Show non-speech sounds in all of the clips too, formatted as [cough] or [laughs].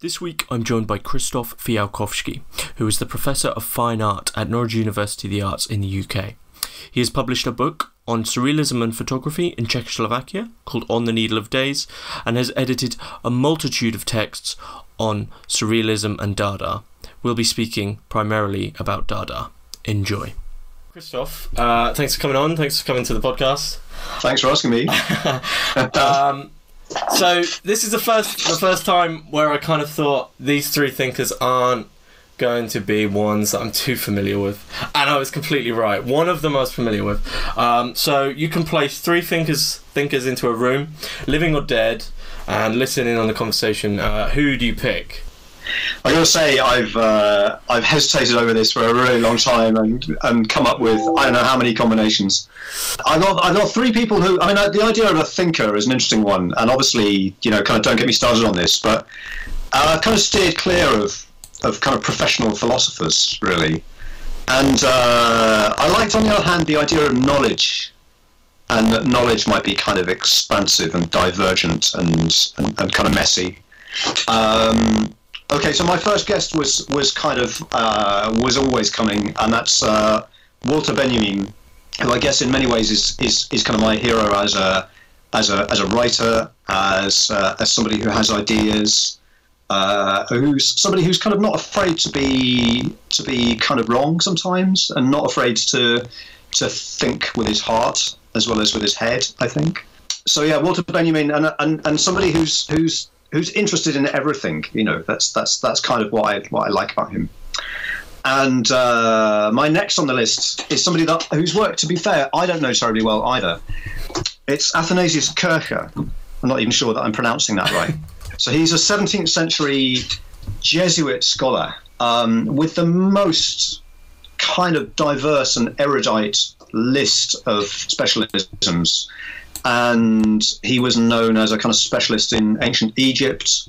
This week, I'm joined by Krzysztof Fijalkowski, who is the Professor of Fine Art at Norwich University of the Arts in the UK. He has published a book on surrealism and photography in Czechoslovakia called On the Needle of Days and has edited a multitude of texts on surrealism and Dada. We'll be speaking primarily about Dada. Enjoy. Krzysztof, uh, thanks for coming on. Thanks for coming to the podcast. Thanks for asking me. [laughs] um, so this is the first the first time where I kind of thought these three thinkers aren't going to be ones that I'm too familiar with, and I was completely right. One of them I was familiar with. Um, so you can place three thinkers thinkers into a room, living or dead, and listen in on the conversation. Uh, who do you pick? I gotta say, I've uh, I've hesitated over this for a really long time and and come up with I don't know how many combinations. I got I got three people who I mean the idea of a thinker is an interesting one, and obviously you know kind of don't get me started on this, but uh, I've kind of steered clear of of kind of professional philosophers really, and uh, I liked on the other hand the idea of knowledge. And that knowledge might be kind of expansive and divergent and, and, and kind of messy. Um, Okay, so my first guest was was kind of uh, was always coming, and that's uh, Walter Benjamin, who I guess in many ways is, is, is kind of my hero as a as a as a writer, as uh, as somebody who has ideas, uh, who's somebody who's kind of not afraid to be to be kind of wrong sometimes, and not afraid to to think with his heart as well as with his head. I think. So yeah, Walter Benjamin, and and, and somebody who's who's who's interested in everything. You know, that's that's that's kind of what I what I like about him. And uh, my next on the list is somebody that whose work, to be fair, I don't know terribly well either. It's Athanasius Kircher. I'm not even sure that I'm pronouncing that right. [laughs] so he's a 17th century Jesuit scholar um, with the most kind of diverse and erudite list of specialisms and he was known as a kind of specialist in ancient Egypt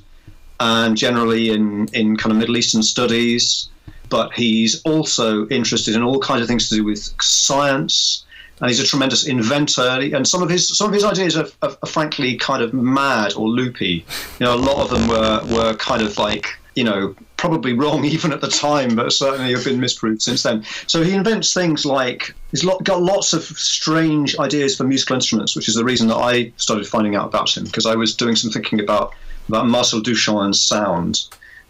and generally in, in kind of Middle Eastern studies. But he's also interested in all kinds of things to do with science, and he's a tremendous inventor. And some of his some of his ideas are, are, are frankly kind of mad or loopy. You know, a lot of them were were kind of like you know probably wrong [laughs] even at the time, but certainly have been misproved since then. So he invents things like he's got lots of strange ideas for musical instruments, which is the reason that I started finding out about him because I was doing some thinking about about Marcel Duchamp and sound,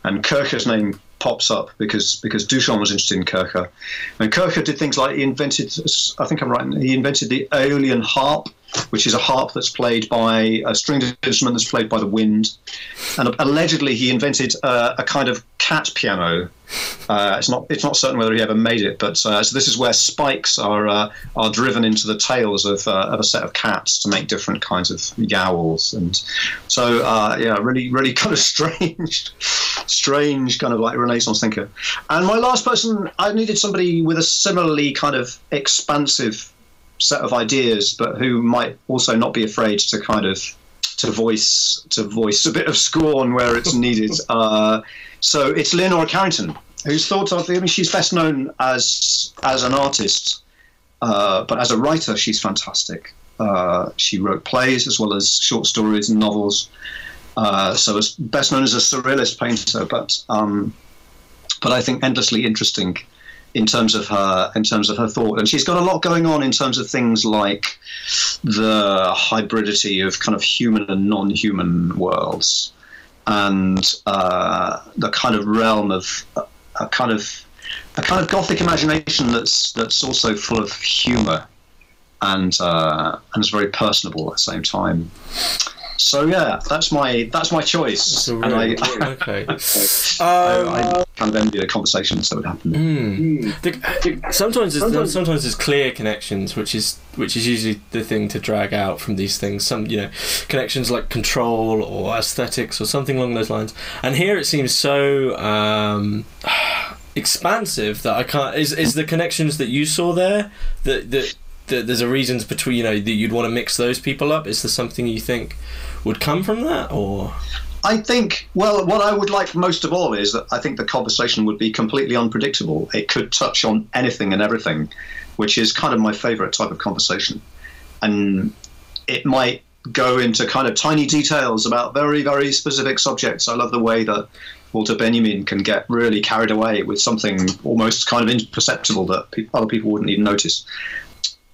and Kircher's name pops up because because Duchamp was interested in Kircher, and Kircher did things like he invented I think I'm right he invented the Aeolian harp which is a harp that's played by a stringed instrument that's played by the wind. And allegedly, he invented uh, a kind of cat piano. Uh, it's not it's not certain whether he ever made it, but uh, so this is where spikes are uh, are driven into the tails of, uh, of a set of cats to make different kinds of yowls. And so, uh, yeah, really, really [laughs] kind of strange, strange kind of like Renaissance thinker. And my last person, I needed somebody with a similarly kind of expansive set of ideas, but who might also not be afraid to kind of to voice to voice a bit of scorn where it's [laughs] needed. Uh, so it's Leonora Carrington, whose thoughts are. I mean, she's best known as as an artist, uh, but as a writer, she's fantastic. Uh, she wrote plays as well as short stories and novels. Uh, so it's best known as a surrealist painter, but um, but I think endlessly interesting in terms of her in terms of her thought. And she's got a lot going on in terms of things like the hybridity of kind of human and non-human worlds and uh, the kind of realm of a kind of a kind of gothic imagination that's that's also full of humor and uh, and is very personable at the same time so yeah, that's my that's my choice. and I, [laughs] okay. um, [laughs] I, I, kind of envy the conversations that would happen. Mm. The, sometimes, there's, sometimes there's clear connections, which is which is usually the thing to drag out from these things. Some you know connections like control or aesthetics or something along those lines. And here it seems so. Um, [sighs] expansive that I can't is is the connections that you saw there that that there's a reasons between you know that you'd want to mix those people up is there something you think would come from that or I think, well, what I would like most of all is that I think the conversation would be completely unpredictable. It could touch on anything and everything, which is kind of my favorite type of conversation. And it might go into kind of tiny details about very, very specific subjects. I love the way that Walter Benjamin can get really carried away with something almost kind of imperceptible that pe- other people wouldn't even notice.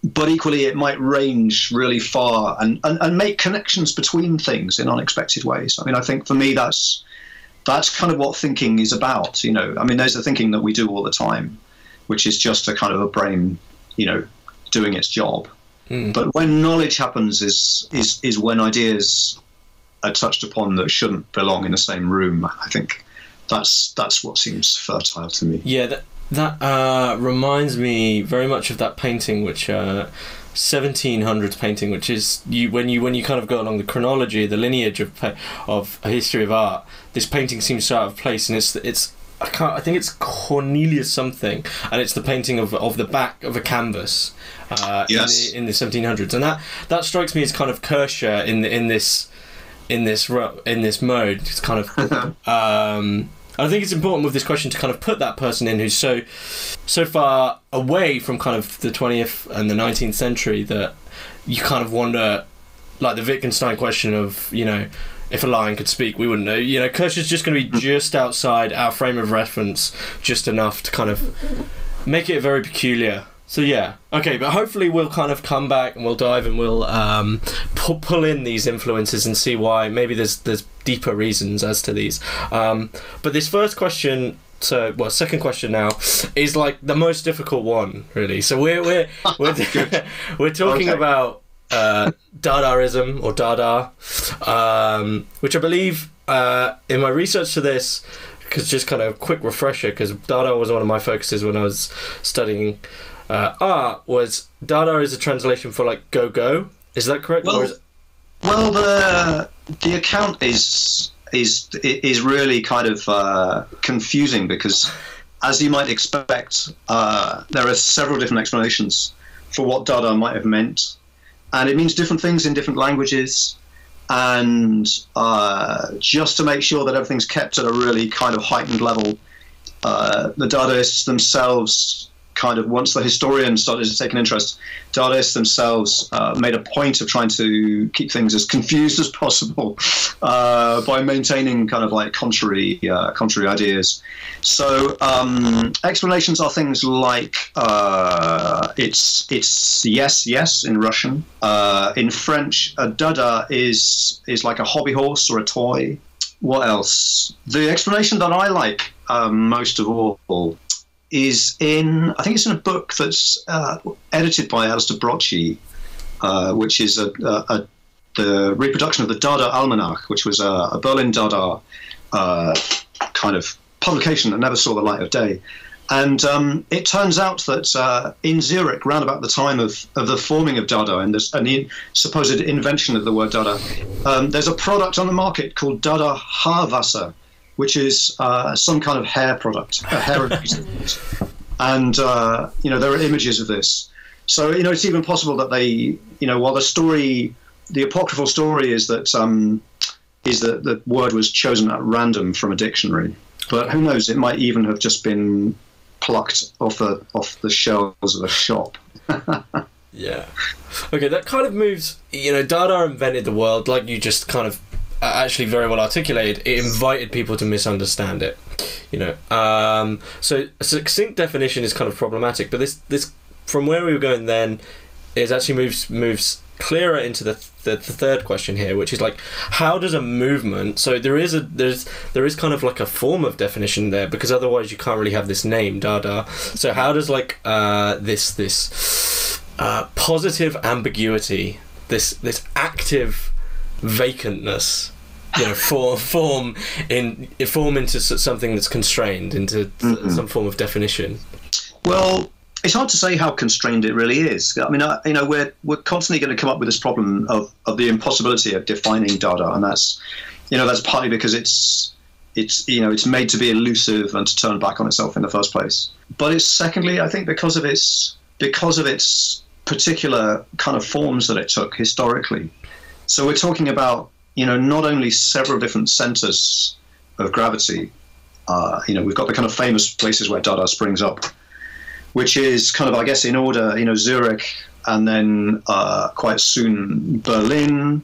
But equally, it might range really far and, and, and make connections between things in unexpected ways. I mean, I think for me, that's that's kind of what thinking is about. You know, I mean, there's the thinking that we do all the time, which is just a kind of a brain, you know, doing its job. Mm. But when knowledge happens, is is is when ideas are touched upon that shouldn't belong in the same room. I think that's that's what seems fertile to me. Yeah, that that uh, reminds me very much of that painting, which uh, 1700s painting, which is you when you when you kind of go along the chronology, the lineage of of a history of art. This painting seems so out of place, and it's it's. I can't. I think it's Cornelius something, and it's the painting of of the back of a canvas. Uh, Yes. in, the, 1700s, and that that strikes me as kind of Kircher in the, in this in this in this mode. It's kind of [laughs] um, I think it's important with this question to kind of put that person in who's so so far away from kind of the 20th and the 19th century that you kind of wonder, like the Wittgenstein question of you know. If a lion could speak, we wouldn't know. You know, Kircher's just going to be hmm. just outside our frame of reference, just enough to kind of make it very peculiar. So yeah, okay, but hopefully we'll kind of come back and we'll dive and we'll um, pu- pull in these influences and see why maybe there's there's deeper reasons as to these. Um, but this first question, so well, second question now is like the most difficult one, really. So we're we're [laughs] we're, [laughs] we're talking Okay. about uh, Dadaism or Dada, um, which I believe uh, in my research to this, because just kind of quick refresher, because Dada was one of my focuses when I was studying uh, art. Was Dada is a translation for like go go? Is that correct? Well, is, Well, the the account is is is really kind of uh, confusing because, as you might expect, uh, there are several different explanations for what Dada might have meant, and it means different things in different languages. And uh, just to make sure that everything's kept at a really kind of heightened level, uh, the Dadaists themselves kind of once the historians started to take an interest, Dadaists themselves uh, made a point of trying to keep things as confused as possible uh, by maintaining kind of like contrary uh, contrary ideas. So um, explanations are things like uh, it's it's yes yes in Russian. Uh, in French, a dada is is like a hobby horse or a toy. What else? The explanation that I like um, most of all is in I think it's in a book that's uh, edited by Alastair Brotchie, uh, which is a, a, a the reproduction of the Dada Almanac, which was a, a Berlin Dada uh, kind of publication that never saw the light of day. And um, it turns out that uh, in Zurich, round about the time of, of the forming of Dada and, this, and the supposed invention of the word Dada, um, there's a product on the market called Dada Haarwasser, which is uh, some kind of hair product, a hair [laughs] and uh, you know there are images of this. So you know it's even possible that they, you know, while the story, the apocryphal story is that um, is that the word was chosen at random from a dictionary, but who knows? It might even have just been plucked off the off the shelves of a shop. [laughs] yeah. Okay, that kind of moves. You know, Dada invented the world, like you just kind of actually very well articulated. It invited people to misunderstand it. You know, um, so a succinct definition is kind of problematic. But this this from where we were going then is actually moves moves clearer into the, the the third question here, which is like how does a movement? So there is a there's there is kind of like a form of definition there because otherwise you can't really have this name Dada. So how does like uh, this this uh, positive ambiguity, this this active vacantness, you know, form form in form into something that's constrained into th- mm-hmm. some form of definition. Well, it's hard to say how constrained it really is. I mean, I, you know, we're we're constantly going to come up with this problem of, of the impossibility of defining Dada, and that's, you know, that's partly because it's it's you know it's made to be elusive and to turn back on itself in the first place. But it's secondly, I think, because of its because of its particular kind of forms that it took historically. So we're talking about you know not only several different centers of gravity. Uh, you know, we've got the kind of famous places where Dada springs up which is kind of, I guess, in order, you know, Zurich and then uh, quite soon Berlin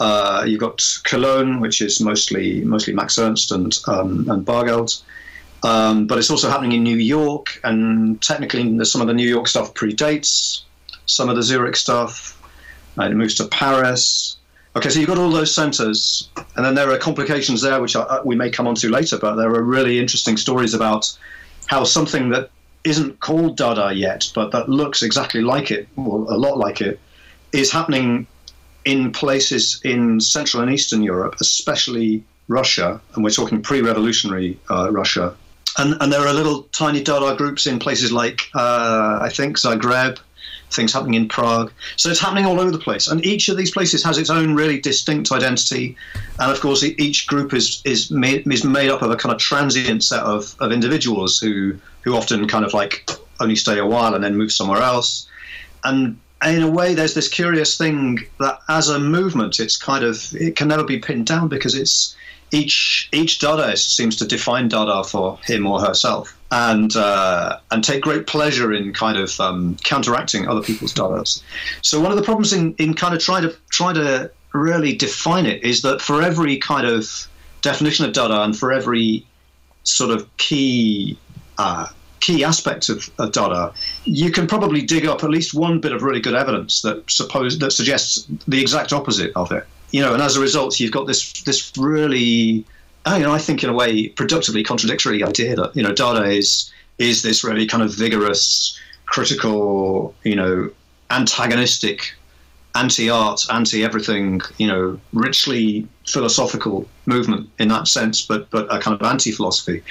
Uh, you've got Cologne, which is mostly mostly Max Ernst and um, and Baargeld. Um, but it's also happening in New York, and technically, some of the New York stuff predates some of the Zurich stuff. And it moves to Paris. Okay, so you've got all those centres, and then there are complications there, which we may come on to later. But there are really interesting stories about how something that isn't called Dada yet, but that looks exactly like it, or a lot like it, is happening in places in Central and Eastern Europe, especially Russia, and we're talking pre-revolutionary uh, Russia. And, and there are little tiny Dada groups in places like, uh, I think, Zagreb, things happening in Prague. So it's happening all over the place. And each of these places has its own really distinct identity. And of course, each group is, is, made, is made up of a kind of transient set of, of individuals who, who often kind of like only stay a while and then move somewhere else. And in a way, there's this curious thing that as a movement, it's kind of, it can never be pinned down because it's, each each Dadaist seems to define Dada for him or herself, and uh, and take great pleasure in kind of um, counteracting other people's Dadas. So one of the problems in, in kind of trying to try to really define it is that for every kind of definition of Dada and for every sort of key uh, key aspect of, of Dada, you can probably dig up at least one bit of really good evidence that suppose that suggests the exact opposite of it you know, and as a result, you've got this this really, you know, I think in a way productively contradictory idea that you know Dada is is this really kind of vigorous, critical, you know, antagonistic anti-art, anti-everything, you know, richly philosophical movement in that sense, but but a kind of anti-philosophy.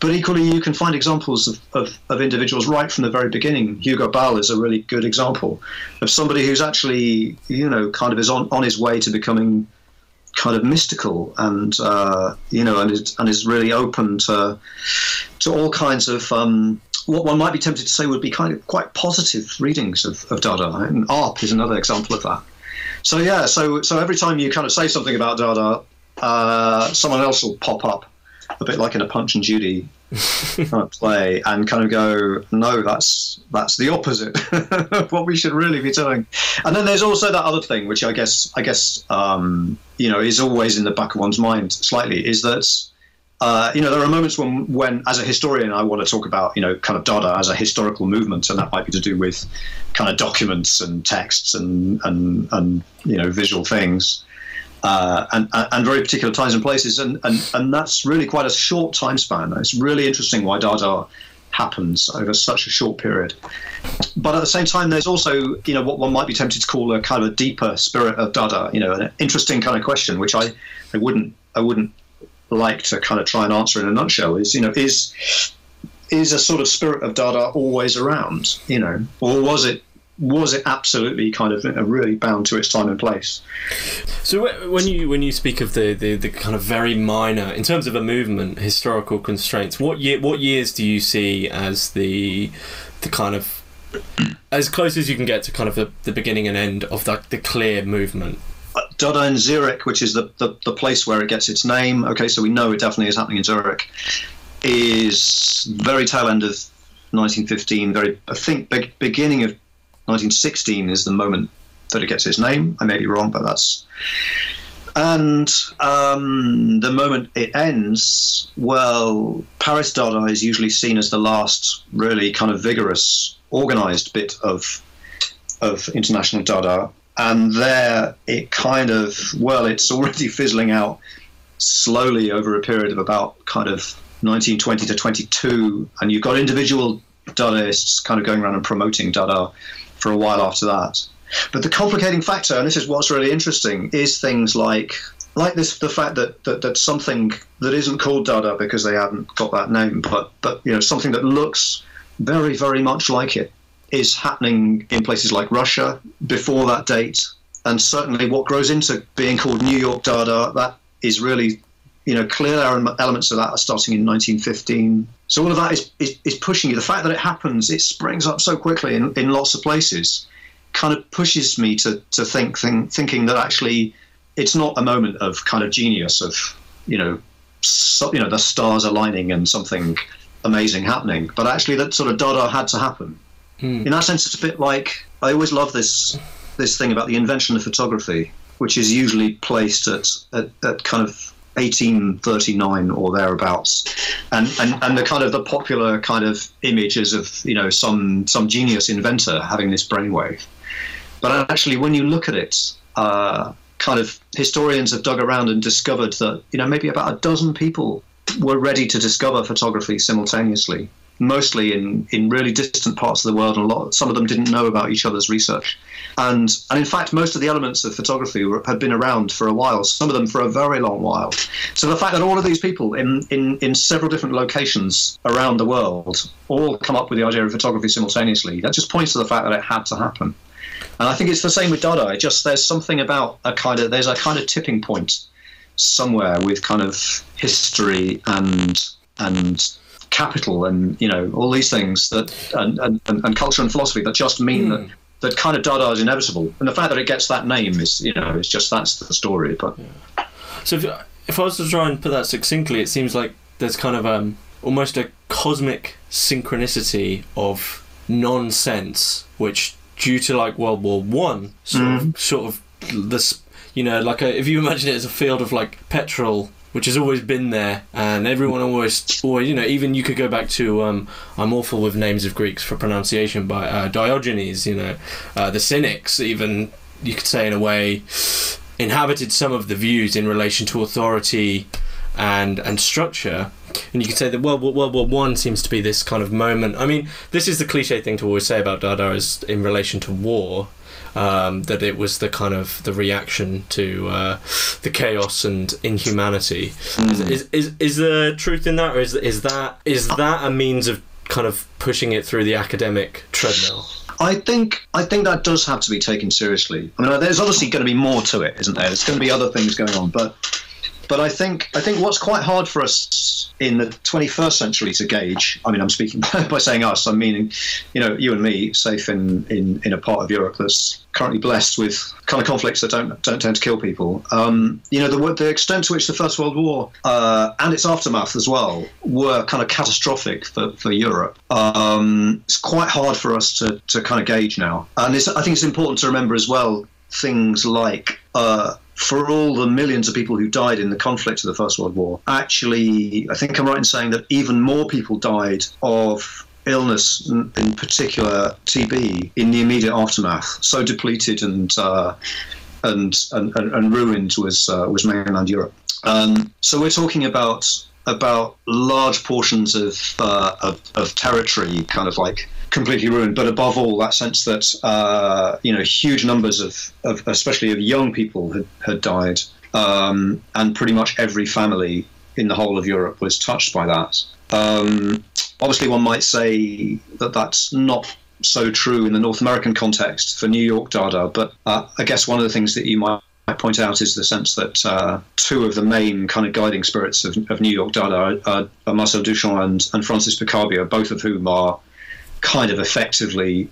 But equally, you can find examples of, of, of, individuals right from the very beginning. Hugo Ball is a really good example of somebody who's actually, you know, kind of is on, on his way to becoming kind of mystical and uh, you know and is, and is really open to to all kinds of um, what one might be tempted to say would be kind of quite positive readings of, of Dada. And Arp is another example of that. So yeah, so so every time you kind of say something about Dada, uh, someone else will pop up, a bit like in a Punch and Judy [laughs] kind of play, and kind of go, no, that's that's the opposite [laughs] of what we should really be doing. And then there's also that other thing, which I guess I guess um, you know is always in the back of one's mind slightly, is that uh, you know, there are moments when, when, as a historian, I want to talk about, you know, kind of Dada as a historical movement, and that might be to do with kind of documents and texts and and and you know, visual things, uh, and and very particular times and places, and, and and that's really quite a short time span. It's really interesting why Dada happens over such a short period. But at the same time, there's also, you know, what one might be tempted to call a kind of a deeper spirit of Dada. You know, an interesting kind of question, which I, I wouldn't I wouldn't like to kind of try and answer in a nutshell is, you know, is is a sort of spirit of Dada always around, you know, or was it was it absolutely kind of really bound to its time and place? So when you when you speak of the, the, the kind of very minor in terms of a movement historical constraints, what year what years do you see as the the kind of as close as you can get to kind of the, the beginning and end of the, the clear movement? Dada in Zurich, which is the, the, the, place where it gets its name, okay, so we know it definitely is happening in Zurich, is very tail end of 1915, very, I think, be- beginning of 1916 is the moment that it gets its name. I may be wrong, but that's. And um, the moment it ends, well, Paris Dada is usually seen as the last really kind of vigorous, organized bit of of international Dada and there it kind of well it's already [laughs] fizzling out slowly over a period of about kind of 1920 to 22 and you've got individual Dadaists kind of going around and promoting Dada for a while after that. But the complicating factor and this is what's really interesting is things like like this the fact that, that that something that isn't called Dada because they haven't got that name but but you know something that looks very very much like it is happening in places like Russia before that date, and certainly what grows into being called New York Dada, that is really, you know, clear elements of that are starting in 1915. So all of that is, is, is pushing you. The fact that it happens, it springs up so quickly in, in lots of places, kind of pushes me to, to think, think thinking that actually it's not a moment of kind of genius of, you know, so, you know, the stars aligning and something amazing happening, but actually that sort of Dada had to happen. Hmm. In that sense, it's a bit like I always love this this thing about the invention of photography. which is usually placed at, at, at kind of 1839 or thereabouts, and, and and the kind of the popular kind of images of you know some some genius inventor having this brainwave, but actually when you look at it, uh, kind of historians have dug around and discovered that you know maybe about a dozen people were ready to discover photography simultaneously mostly in, in really distant parts of the world, and a lot some of them didn't know about each other's research. And and in fact, most of the elements of photography were, had been around for a while. Some of them for a very long while. So the fact that all of these people in in, in several different locations around the world all come up with the idea of photography simultaneously, that just points to the fact that it had to happen. And I think it's the same with Dada. Just there's something about a kind of there's a kind of tipping point somewhere with kind of history and and capital and you know all these things that and, and, and culture and philosophy that just mean mm. that that kind of Dada is inevitable, and the fact that it gets that name is you know it's just that's the story. But yeah. so if, if I was to try and put that succinctly, it seems like there's kind of um almost a cosmic synchronicity of nonsense, which due to like World War One sort mm. of hmm. sort of this you know like a, if you imagine it as a field of like petrol which has always been there, and everyone always, or you know, even you could go back to um, I'm awful with names of Greeks for pronunciation, but uh, Diogenes, you know, uh, the Cynics, even you could say in a way, inhabited some of the views in relation to authority and and structure. And you could say that World War, World War One seems to be this kind of moment. I mean, this is the cliche thing to always say about Dada is in relation to war um, that it was the kind of the reaction to uh, the chaos and inhumanity. Mm. Is, is is there truth in that, or is is that is that a means of kind of pushing it through the academic treadmill? I think I think that does have to be taken seriously. I mean, there's obviously going to be more to it, isn't there? There's going to be other things going on, but but I think I think what's quite hard for us in the 21st century to gauge. I mean, I'm speaking [laughs] by saying us. I'm meaning, you know, you and me, safe in, in, in a part of Europe that's currently blessed with kind of conflicts that don't don't tend to kill people. Um, you know, the the extent to which the First World War uh, and its aftermath as well were kind of catastrophic for, for Europe. Um, it's quite hard for us to, to kind of gauge now, and I think it's important to remember as well things like. Uh, for all the millions of people who died in the conflict of the First World War, actually, I think I'm right in saying that even more people died of illness, in particular TB, in the immediate aftermath. So depleted and uh, and, and, and ruined was uh, was mainland Europe. Um, so we're talking about about large portions of, uh, of, of territory, kind of like completely ruined. But above all, that sense that uh, you know huge numbers of, of, especially of young people had, had died, um, and pretty much every family in the whole of Europe was touched by that. Um, obviously, one might say that that's not so true in the North American context for New York Dada, but uh, I guess one of the things that you might point out is the sense that uh, two of the main kind of guiding spirits of, of New York Dada are, are Marcel Duchamp and, and Francis Picabia, both of whom are kind of effectively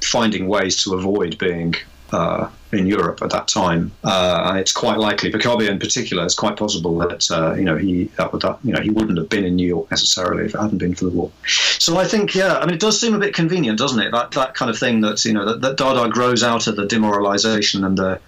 finding ways to avoid being uh, in Europe at that time, uh, and it's quite likely Picabia in particular. It's quite possible that uh, you know he that would that, you know he wouldn't have been in New York necessarily if it hadn't been for the war. So I think yeah, I mean it does seem a bit convenient, doesn't it? That that kind of thing that you know that, that Dada grows out of the demoralization and the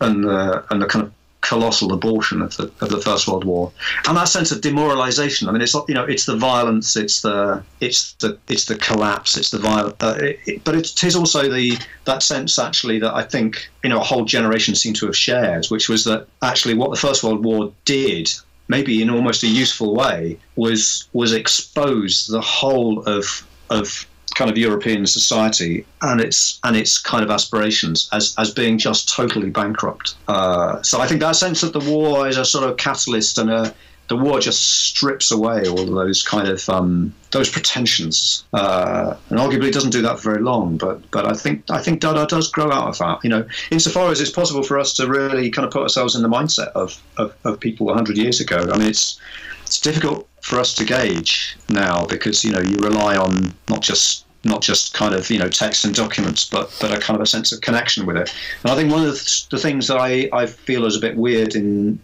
and the and the kind of colossal abortion of the of the First World War, and that sense of demoralisation. I mean, it's you know, it's the violence, it's the it's the it's the collapse, it's the violence, uh, it, it, but it is also the that sense actually that I think you know a whole generation seem to have shared, which was that actually what the First World War did maybe in almost a useful way was was expose the whole of of kind of European society and its and its kind of aspirations as, as being just totally bankrupt. Uh, so I think that sense that the war is a sort of catalyst and a the war just strips away all of those kind of um, those pretensions, uh, and arguably doesn't do that for very long. But but I think I think Dada does grow out of that. You know, insofar as it's possible for us to really kind of put ourselves in the mindset of of, of people hundred years ago. I mean, it's it's difficult for us to gauge now because you know you rely on not just not just kind of you know text and documents, but but a kind of a sense of connection with it. And I think one of the, the things that I, I feel is a bit weird in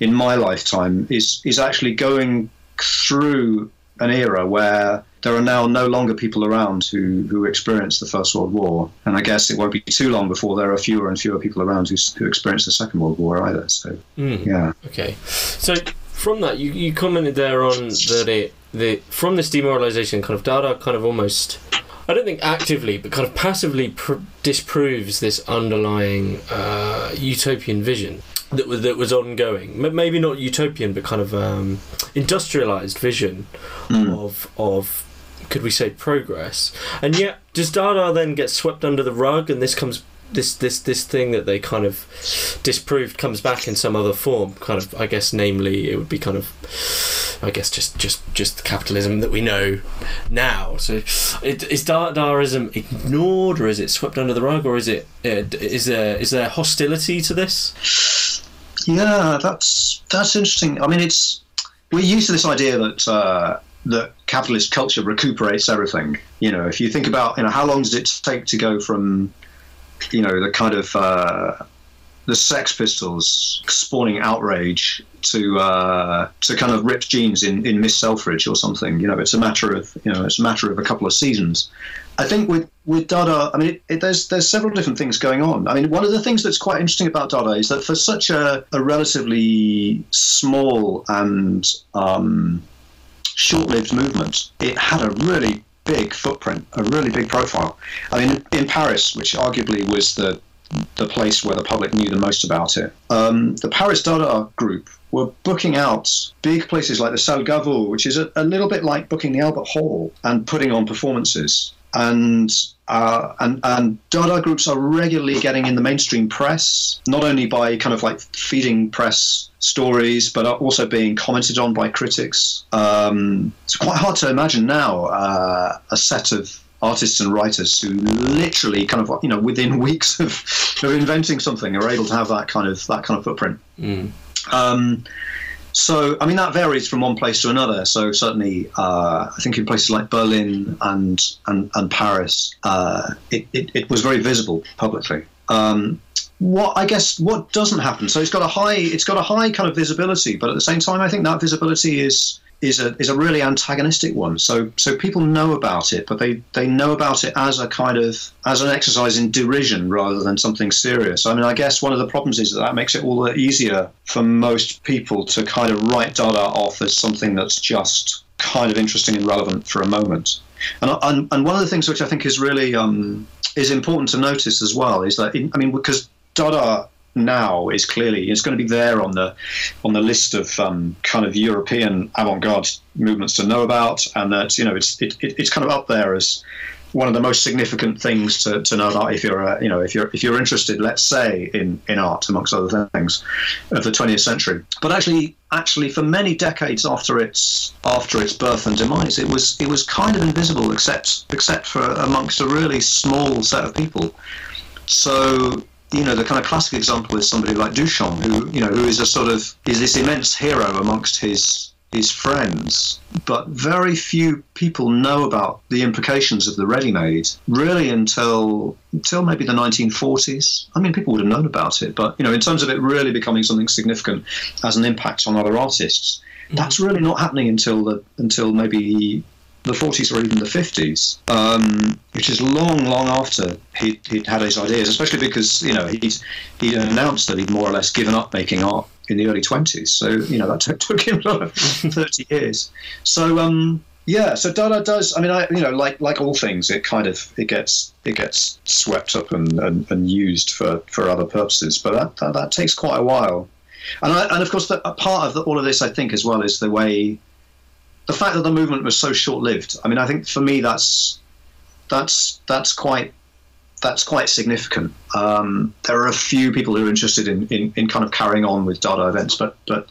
in my lifetime is is actually going through an era where there are now no longer people around who, who experienced the First World War. And I guess it won't be too long before there are fewer and fewer people around who, who experience the Second World War either. So, Mm. yeah. Okay. So from that, you, you commented there on that it the from this demoralization, kind of Dada kind of almost. I don't think actively, but kind of passively pr- disproves this underlying uh, utopian vision that was that was ongoing. M- Maybe not utopian, but kind of um, industrialized vision of of could we say progress? And yet, does Dada then get swept under the rug, and this comes this this this thing that they kind of disproved comes back in some other form? Kind of, I guess, namely, it would be kind of, I guess, just just just capitalism that we know now. So, it, is Dadaism ignored, or is it swept under the rug, or is it uh, is there is there hostility to this? Yeah, that's that's interesting. I mean, it's we're used to this idea that uh, that capitalist culture recuperates everything. You know, if you think about, you know, how long does it take to go from, you know, the kind of uh, the Sex Pistols spawning outrage to uh, to kind of ripped jeans in, in Miss Selfridge or something. You know, it's a matter of you know, it's a matter of a couple of seasons. I think with with Dada, I mean, it, it, there's there's several different things going on. I mean, one of the things that's quite interesting about Dada is that for such a, a relatively small and um, short-lived movement, it had a really big footprint, a really big profile. I mean, in Paris, which arguably was the the place where the public knew the most about it, um, the Paris Dada group were booking out big places like the Salle Gaveau, which is a, a little bit like booking the Albert Hall, and putting on performances. And uh, and and Dada groups are regularly getting in the mainstream press, not only by kind of like feeding press stories, but are also being commented on by critics. Um, it's quite hard to imagine now uh, a set of artists and writers who literally kind of you know within [laughs] weeks of, of inventing something are able to have that kind of that kind of footprint. Mm. Um, so, I mean, that varies from one place to another. So, certainly, uh, I think in places like Berlin and and, and Paris, uh, it, it, it was very visible publicly. Um, what I guess what doesn't happen. So, it's got a high it's got a high kind of visibility, but at the same time, I think that visibility is is a is a really antagonistic one. So so people know about it, but they they know about it as a kind of as an exercise in derision rather than something serious. I mean, I guess one of the problems is that that makes it all the easier for most people to kind of write Dada off as something that's just kind of interesting and relevant for a moment. And and, and one of the things which I think is really um, is important to notice as well is that in, I mean because Dada now is clearly it's going to be there on the on the list of um, kind of European avant-garde movements to know about, and that you know it's it, it, it's kind of up there as one of the most significant things to, to know about if you're uh, you know if you're if you're interested, let's say in in art amongst other things of the 20th century. But actually, actually for many decades after its after its birth and demise, it was it was kind of invisible except except for amongst a really small set of people. So you know, the kind of classic example is somebody like Duchamp, who you know, who is a sort of is this immense hero amongst his his friends, but very few people know about the implications of the ready-made really until until maybe the 1940s. I mean, people would have known about it, but you know, in terms of it really becoming something significant as an impact on other artists, mm-hmm. that's really not happening until the until maybe the 40s or even the 50s, um, which is long, long after he'd, he'd, had his ideas, especially because, you know, he'd, he'd announced that he'd more or less given up making art in the early 20s. So, you know, that took, [laughs] took him 30 years. So, um, yeah, so Dada does. I mean, I you know, like like all things, it kind of it gets it gets swept up and, and, and used for, for other purposes. But that, that, that takes quite a while, and I, and of course, the, a part of the, all of this, I think, as well, is the way the fact that the movement was so short-lived. I mean, I think for me that's that's that's quite that's quite significant. Um, there are a few people who are interested in, in, in, kind of carrying on with Dada events, but but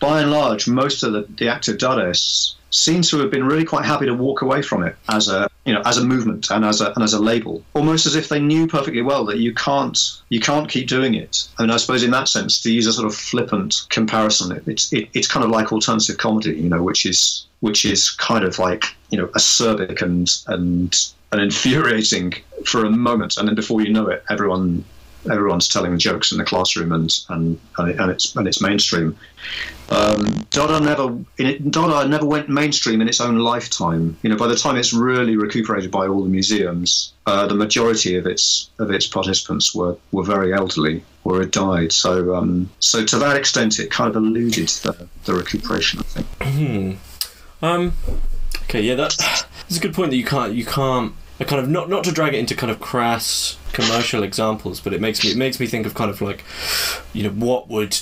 by and large, most of the, the active Dadaists seem to have been really quite happy to walk away from it as a you know as a movement and as a and as a label, almost as if they knew perfectly well that you can't you can't keep doing it. I mean, I suppose in that sense, to use a sort of flippant comparison, it, it's it, it's kind of like alternative comedy, you know, which is which is kind of like you know acerbic and and and [laughs] infuriating for a moment, and then before you know it, everyone everyone's telling jokes in the classroom and and and it's and it's mainstream. Um, Dada never it, Dada never went mainstream in its own lifetime. You know, by the time it's really recuperated by all the museums, uh, the majority of its of its participants were, were very elderly or had died. So um, so to that extent, it kind of eluded the, the recuperation. I think. Hmm. Um. Okay. Yeah. That, that's a good point. That you can't you can't kind of not not to drag it into kind of crass commercial examples, but it makes me it makes me think of kind of like, you know, what would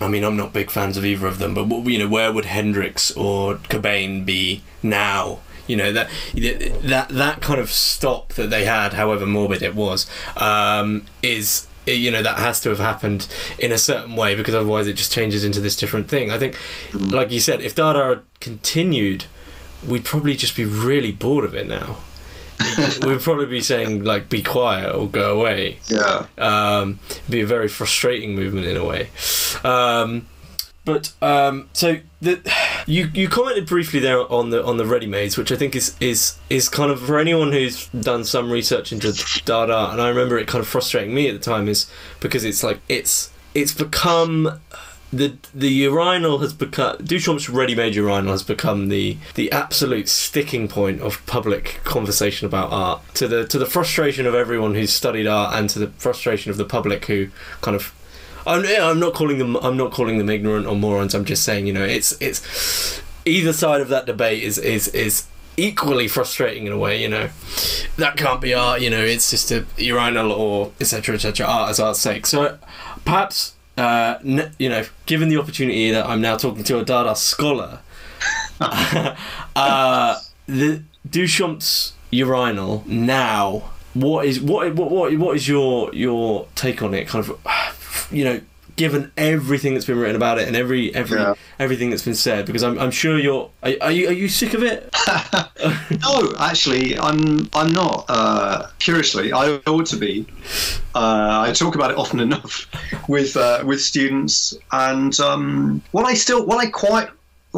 I mean, I'm not big fans of either of them, but you know, where would Hendrix or Cobain be now? You know that that that kind of stop that they had, however morbid it was, um, is you know that has to have happened in a certain way because otherwise it just changes into this different thing. I think, like you said, if Dada continued, we'd probably just be really bored of it now. [laughs] we'd probably be saying like be quiet or go away. Yeah. Um, be a very frustrating movement in a way. Um, but um, so the, you you commented briefly there on the on the ready-mades, which I think is is is kind of for anyone who's done some research into Dada, and I remember it kind of frustrating me at the time, is because it's like it's it's become the the urinal has become Duchamp's ready-made urinal has become the the absolute sticking point of public conversation about art. To the to the frustration of everyone who's studied art and to the frustration of the public who kind of I'm, I'm not calling them I'm not calling them ignorant or morons I'm just saying you know it's it's either side of that debate is is is equally frustrating in a way you know. That can't be art you know it's just a urinal or etc etc art as art's sake. So perhaps uh, n- you know, given the opportunity that I'm now talking to a Dada scholar, [laughs] uh, the Duchamp's urinal now. What is what what what what is your your take on it? Kind of, you know, given everything that's been written about it and every every yeah. everything that's been said because I'm, I'm sure you're are, are you are you sick of it? [laughs] No actually I'm I'm not uh, curiously. I ought to be. Uh, I talk about it often enough [laughs] with uh, with students. And um, what I still what I quite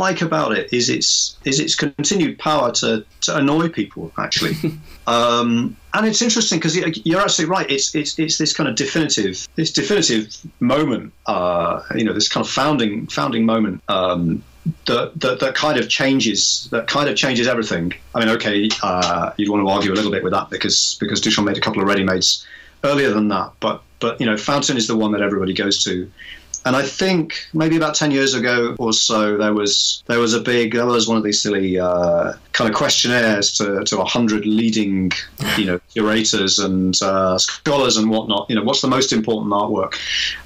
like about it is its is its continued power to, to annoy people actually. [laughs] Um, and it's interesting because you're absolutely right. It's it's it's this kind of definitive this definitive moment uh, you know this kind of founding founding moment um, that, that, that kind of changes that kind of changes everything. I mean okay uh, you'd want to argue a little bit with that because because Duchamp made a couple of ready-mades earlier than that but but you know Fountain is the one that everybody goes to and I think maybe about ten years ago or so, there was there was a big there was one of these silly uh, kind of questionnaires to to hundred leading you know [laughs] curators and uh, scholars and whatnot. You know, what's the most important artwork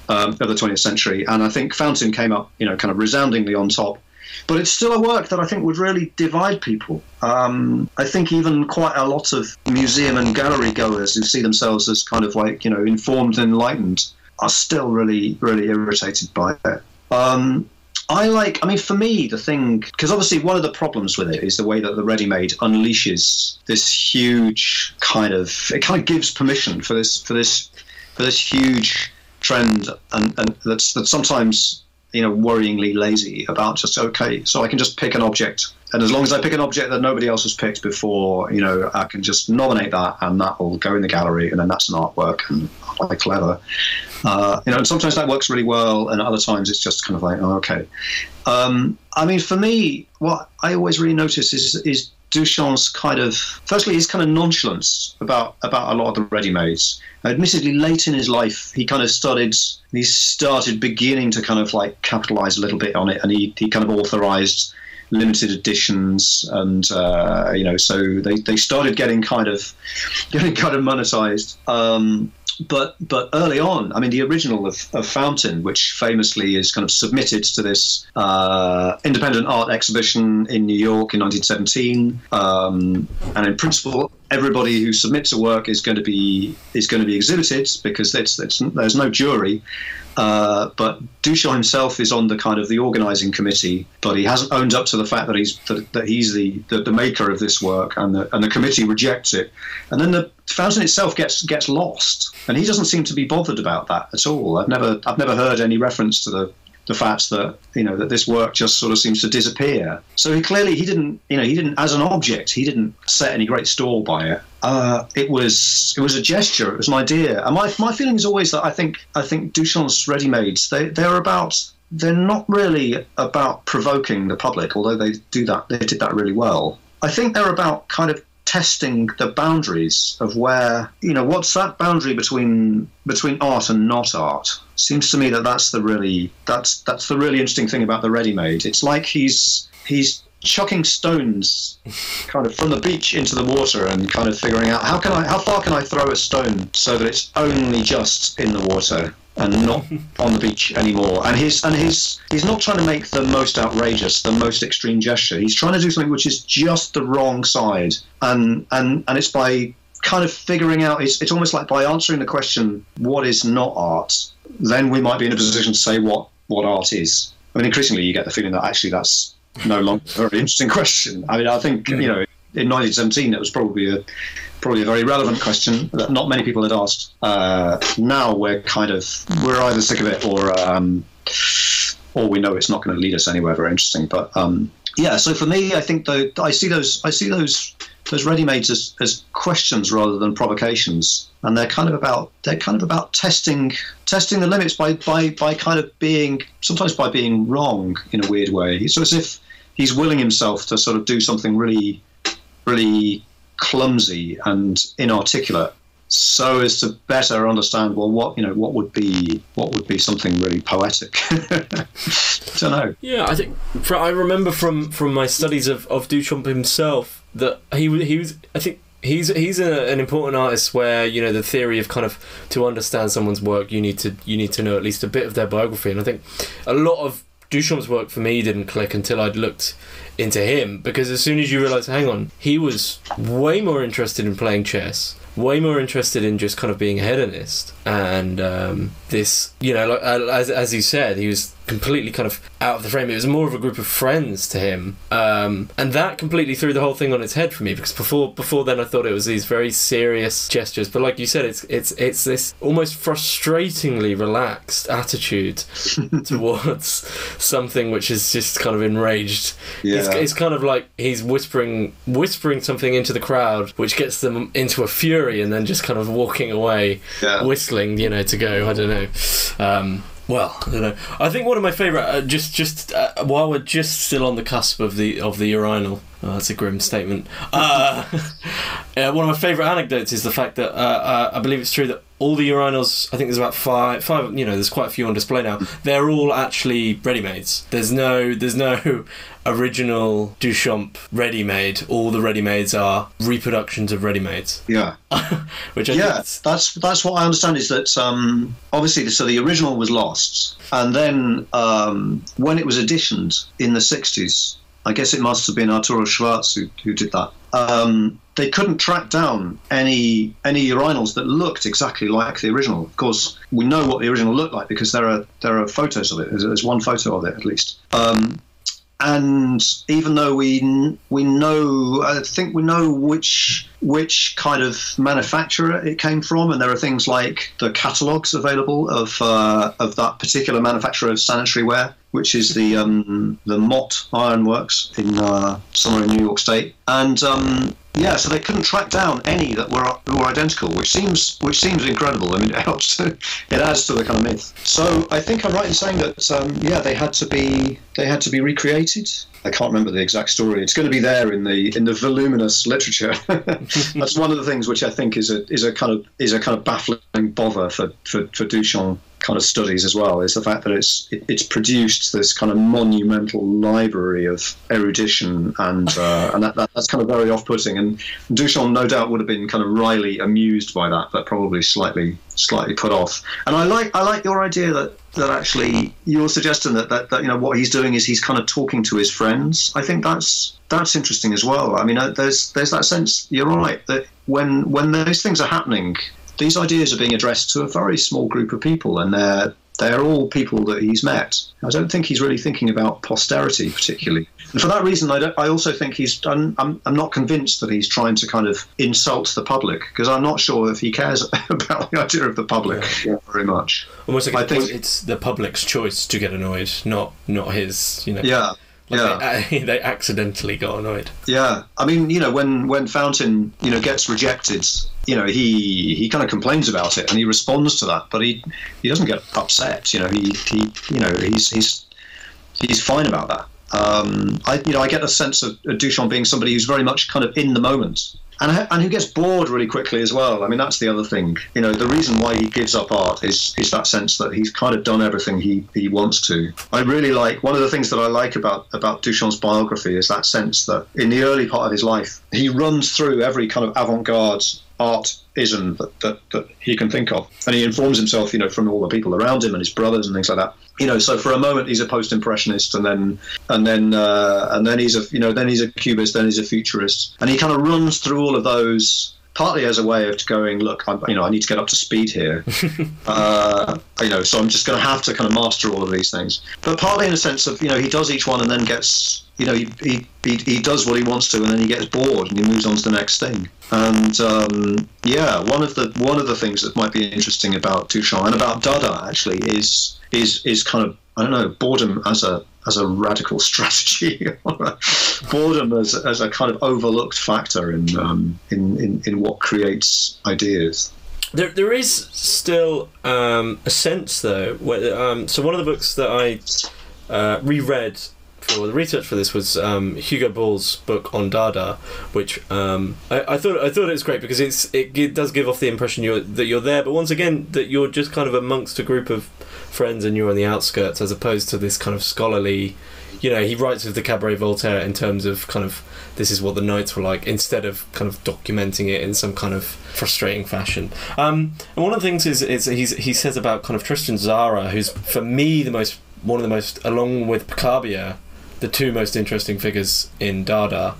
um, of the 20th century? And I think Fountain came up, you know, kind of resoundingly on top. But it's still a work that I think would really divide people. Um, I think even quite a lot of museum and gallery goers who see themselves as kind of like you know informed and enlightened are still really, really irritated by it. Um, I like, I mean, for me, the thing, because obviously one of the problems with it is the way that the ready made unleashes this huge kind of, it kind of gives permission for this, for this, for this huge trend and, and that's, that's sometimes, you know, worryingly lazy about just, okay, so I can just pick an object. And as long as I pick an object that nobody else has picked before, you know, I can just nominate that and that will go in the gallery and then that's an artwork and quite clever. Uh, you know, and sometimes that works really well, and other times it's just kind of like, oh, okay. Um, I mean, for me, what I always really notice is is Duchamp's kind of, firstly, his kind of nonchalance about about a lot of the ready-mades. Admittedly, late in his life, he kind of started he started beginning to kind of like capitalize a little bit on it, and he he kind of authorized limited editions and uh, you know so they, they started getting kind of [laughs] getting kind of monetized um, but but early on, I mean, the original of, of, Fountain, which famously is kind of submitted to this uh, independent art exhibition in New York in 1917, um, and in principle, everybody who submits a work is going to be is going to be exhibited because it's, it's, there's no jury. Uh, but Duchamp himself is on the kind of the organising committee, but he hasn't owned up to the fact that he's that, that he's the, the, the maker of this work, and the and the committee rejects it, and then the fountain itself gets gets lost, and he doesn't seem to be bothered about that at all. I've never I've never heard any reference to the the fact that you know that this work just sort of seems to disappear. So he clearly he didn't you know he didn't as an object he didn't set any great store by it. Uh, it was it was a gesture. It was an idea. And my my feeling is always that I think I think Duchamp's ready-mades they they're about they're not really about provoking the public, although they do that they did that really well. I think they're about kind of testing the boundaries of where you know what's that boundary between between art and not art? Seems to me that that's the really that's that's the really interesting thing about the ready-made. It's like he's he's chucking stones [laughs] kind of from the beach into the water and kind of figuring out how can I how far can I throw a stone so that it's only just in the water and not on the beach anymore. And he's and he's he's not trying to make the most outrageous, the most extreme gesture. He's trying to do something which is just the wrong side. And and and it's by kind of figuring out it's it's almost like by answering the question what is not art, then we might be in a position to say what what art is. I mean increasingly you get the feeling that actually that's no longer a very interesting [laughs] question. I mean I think, you hmm. know, in 1917 it was probably a probably a very relevant question that not many people had asked. Uh, now we're kind of we're either sick of it or um, or we know it's not going to lead us anywhere very interesting. But um, yeah, so for me, I think though I see those I see those those ready-mades as, as questions rather than provocations, and they're kind of about they're kind of about testing testing the limits by by by kind of being sometimes by being wrong in a weird way. So as if he's willing himself to sort of do something really really clumsy and inarticulate. So as to better understand well what you know what would be what would be something really poetic? I [laughs] don't know. Yeah i think i remember from from my studies of of duchamp himself that he he was i think he's he's a, an important artist where you know the theory of kind of to understand someone's work you need to you need to know at least a bit of their biography. And i think a lot of Duchamp's work for me didn't click until I'd looked into him because as soon as you realise, hang on, he was way more interested in playing chess, way more interested in just kind of being a hedonist, and um, this, you know, like, as as he said, he was completely kind of out of the frame. It was more of a group of friends to him, um, and that completely threw the whole thing on its head for me. Because before before then, I thought it was these very serious gestures, but like you said, it's it's it's this almost frustratingly relaxed attitude [laughs] towards something which is just kind of enraged. Yeah. It's, it's kind of like he's whispering whispering something into the crowd, which gets them into a fury, and then just kind of walking away, yeah. whistling, you know, to go. I don't know. Um, well, I know. I think one of my favourite, uh, just just uh, while we're just still on the cusp of the of the urinal, oh, that's a grim statement. Uh, [laughs] one of my favourite anecdotes is the fact that uh, uh, I believe it's true that all the urinals, I think there's about five, five. You know, there's quite a few on display now. They're all actually ready-mades. There's no, there's no [laughs] original Duchamp ready-made. All the ready-mades are reproductions of ready-mades. Yeah, [laughs] which I yeah, that's that's what I understand is that um, obviously so the original was lost, and then um, when it was editioned in the '60s, I guess it must have been Arturo Schwarz who, who did that. Um, they couldn't track down any any urinals that looked exactly like the original. Of course, we know what the original looked like because there are there are photos of it. There's, there's one photo of it at least. Um, and even though we we know, I think we know which which kind of manufacturer it came from, and there are things like the catalogs available of uh, of that particular manufacturer of sanitary ware, which is the um, the Mott Ironworks in uh, somewhere in New York State, and um, yeah, so they couldn't track down any that were were identical, which seems which seems incredible. I mean, [laughs] it helps. To, it adds to the kind of myth. So I think I'm right in saying that um, yeah, they had to be they had to be recreated. I can't remember the exact story. It's going to be there in the in the voluminous literature. [laughs] That's one of the things which I think is a is a kind of is a kind of baffling bother for for, for Duchamp kind of studies as well is the fact that it's it, it's produced this kind of monumental library of erudition and uh, [laughs] and that, that, that's kind of very off-putting. And Duchamp no doubt would have been kind of wryly amused by that but probably slightly slightly put off. And I like I like your idea that that actually you're suggesting that, that, that you know what he's doing is he's kind of talking to his friends. I think that's that's interesting as well. I mean uh, there's there's that sense you're right that when when those things are happening these ideas are being addressed to a very small group of people, and they're they're all people that he's met. I don't think he's really thinking about posterity particularly. And for that reason, I, I also think he's. I'm, I'm, I'm not convinced that he's trying to kind of insult the public because I'm not sure if he cares [laughs] about the idea of the public yeah. very much. Almost like I think it's the public's choice to get annoyed, not not his. You know. Yeah. Like yeah. They, [laughs] they, accidentally got annoyed. Yeah, I mean, you know, when when Fountain, you know, gets rejected, you know, he he kind of complains about it and he responds to that, but he he doesn't get upset. You know, he he you know he's he's he's fine about that. Um, I you know I get a sense of Duchamp being somebody who's very much kind of in the moment and and who gets bored really quickly as well. I mean, that's the other thing. You know, the reason why he gives up art is is that sense that he's kind of done everything he, he wants to. I really like one of the things that I like about about Duchamp's biography is that sense that in the early part of his life, he runs through every kind of avant-garde art ism that, that, that he can think of. And he informs himself, you know, from all the people around him and his brothers and things like that you know, so for a moment he's a post-impressionist, and then and then uh, and then he's a you know then he's a cubist, then he's a futurist, and he kind of runs through all of those partly as a way of going, look, I'm, you know, I need to get up to speed here, [laughs] uh, you know, so I'm just going to have to kind of master all of these things, but partly in a sense of you know he does each one and then gets you know he, he, he, he does what he wants to and then he gets bored and he moves on to the next thing. And um, yeah one of the one of the things that might be interesting about Duchamp and about Dada actually is is is kind of I don't know boredom as a as a radical [laughs] strategy, boredom as, as a kind of overlooked factor in, um, in, in in what creates ideas. There, there is still um, a sense though. Where, um, so one of the books that I uh, reread for the research for this was um, Hugo Ball's book on Dada, which um, I, I, thought I thought it was great because it's it, it, does give off the impression you're that you're there, but once again that you're just kind of amongst a group of friends and you're on the outskirts, as opposed to this kind of scholarly. You know, he writes of the Cabaret Voltaire in terms of kind of this is what the nights were like, instead of kind of documenting it in some kind of frustrating fashion. Um, and one of the things is, is he says about kind of Tristan Tzara, who's for me the most one of the most, along with Picabia, the two most interesting figures in Dada.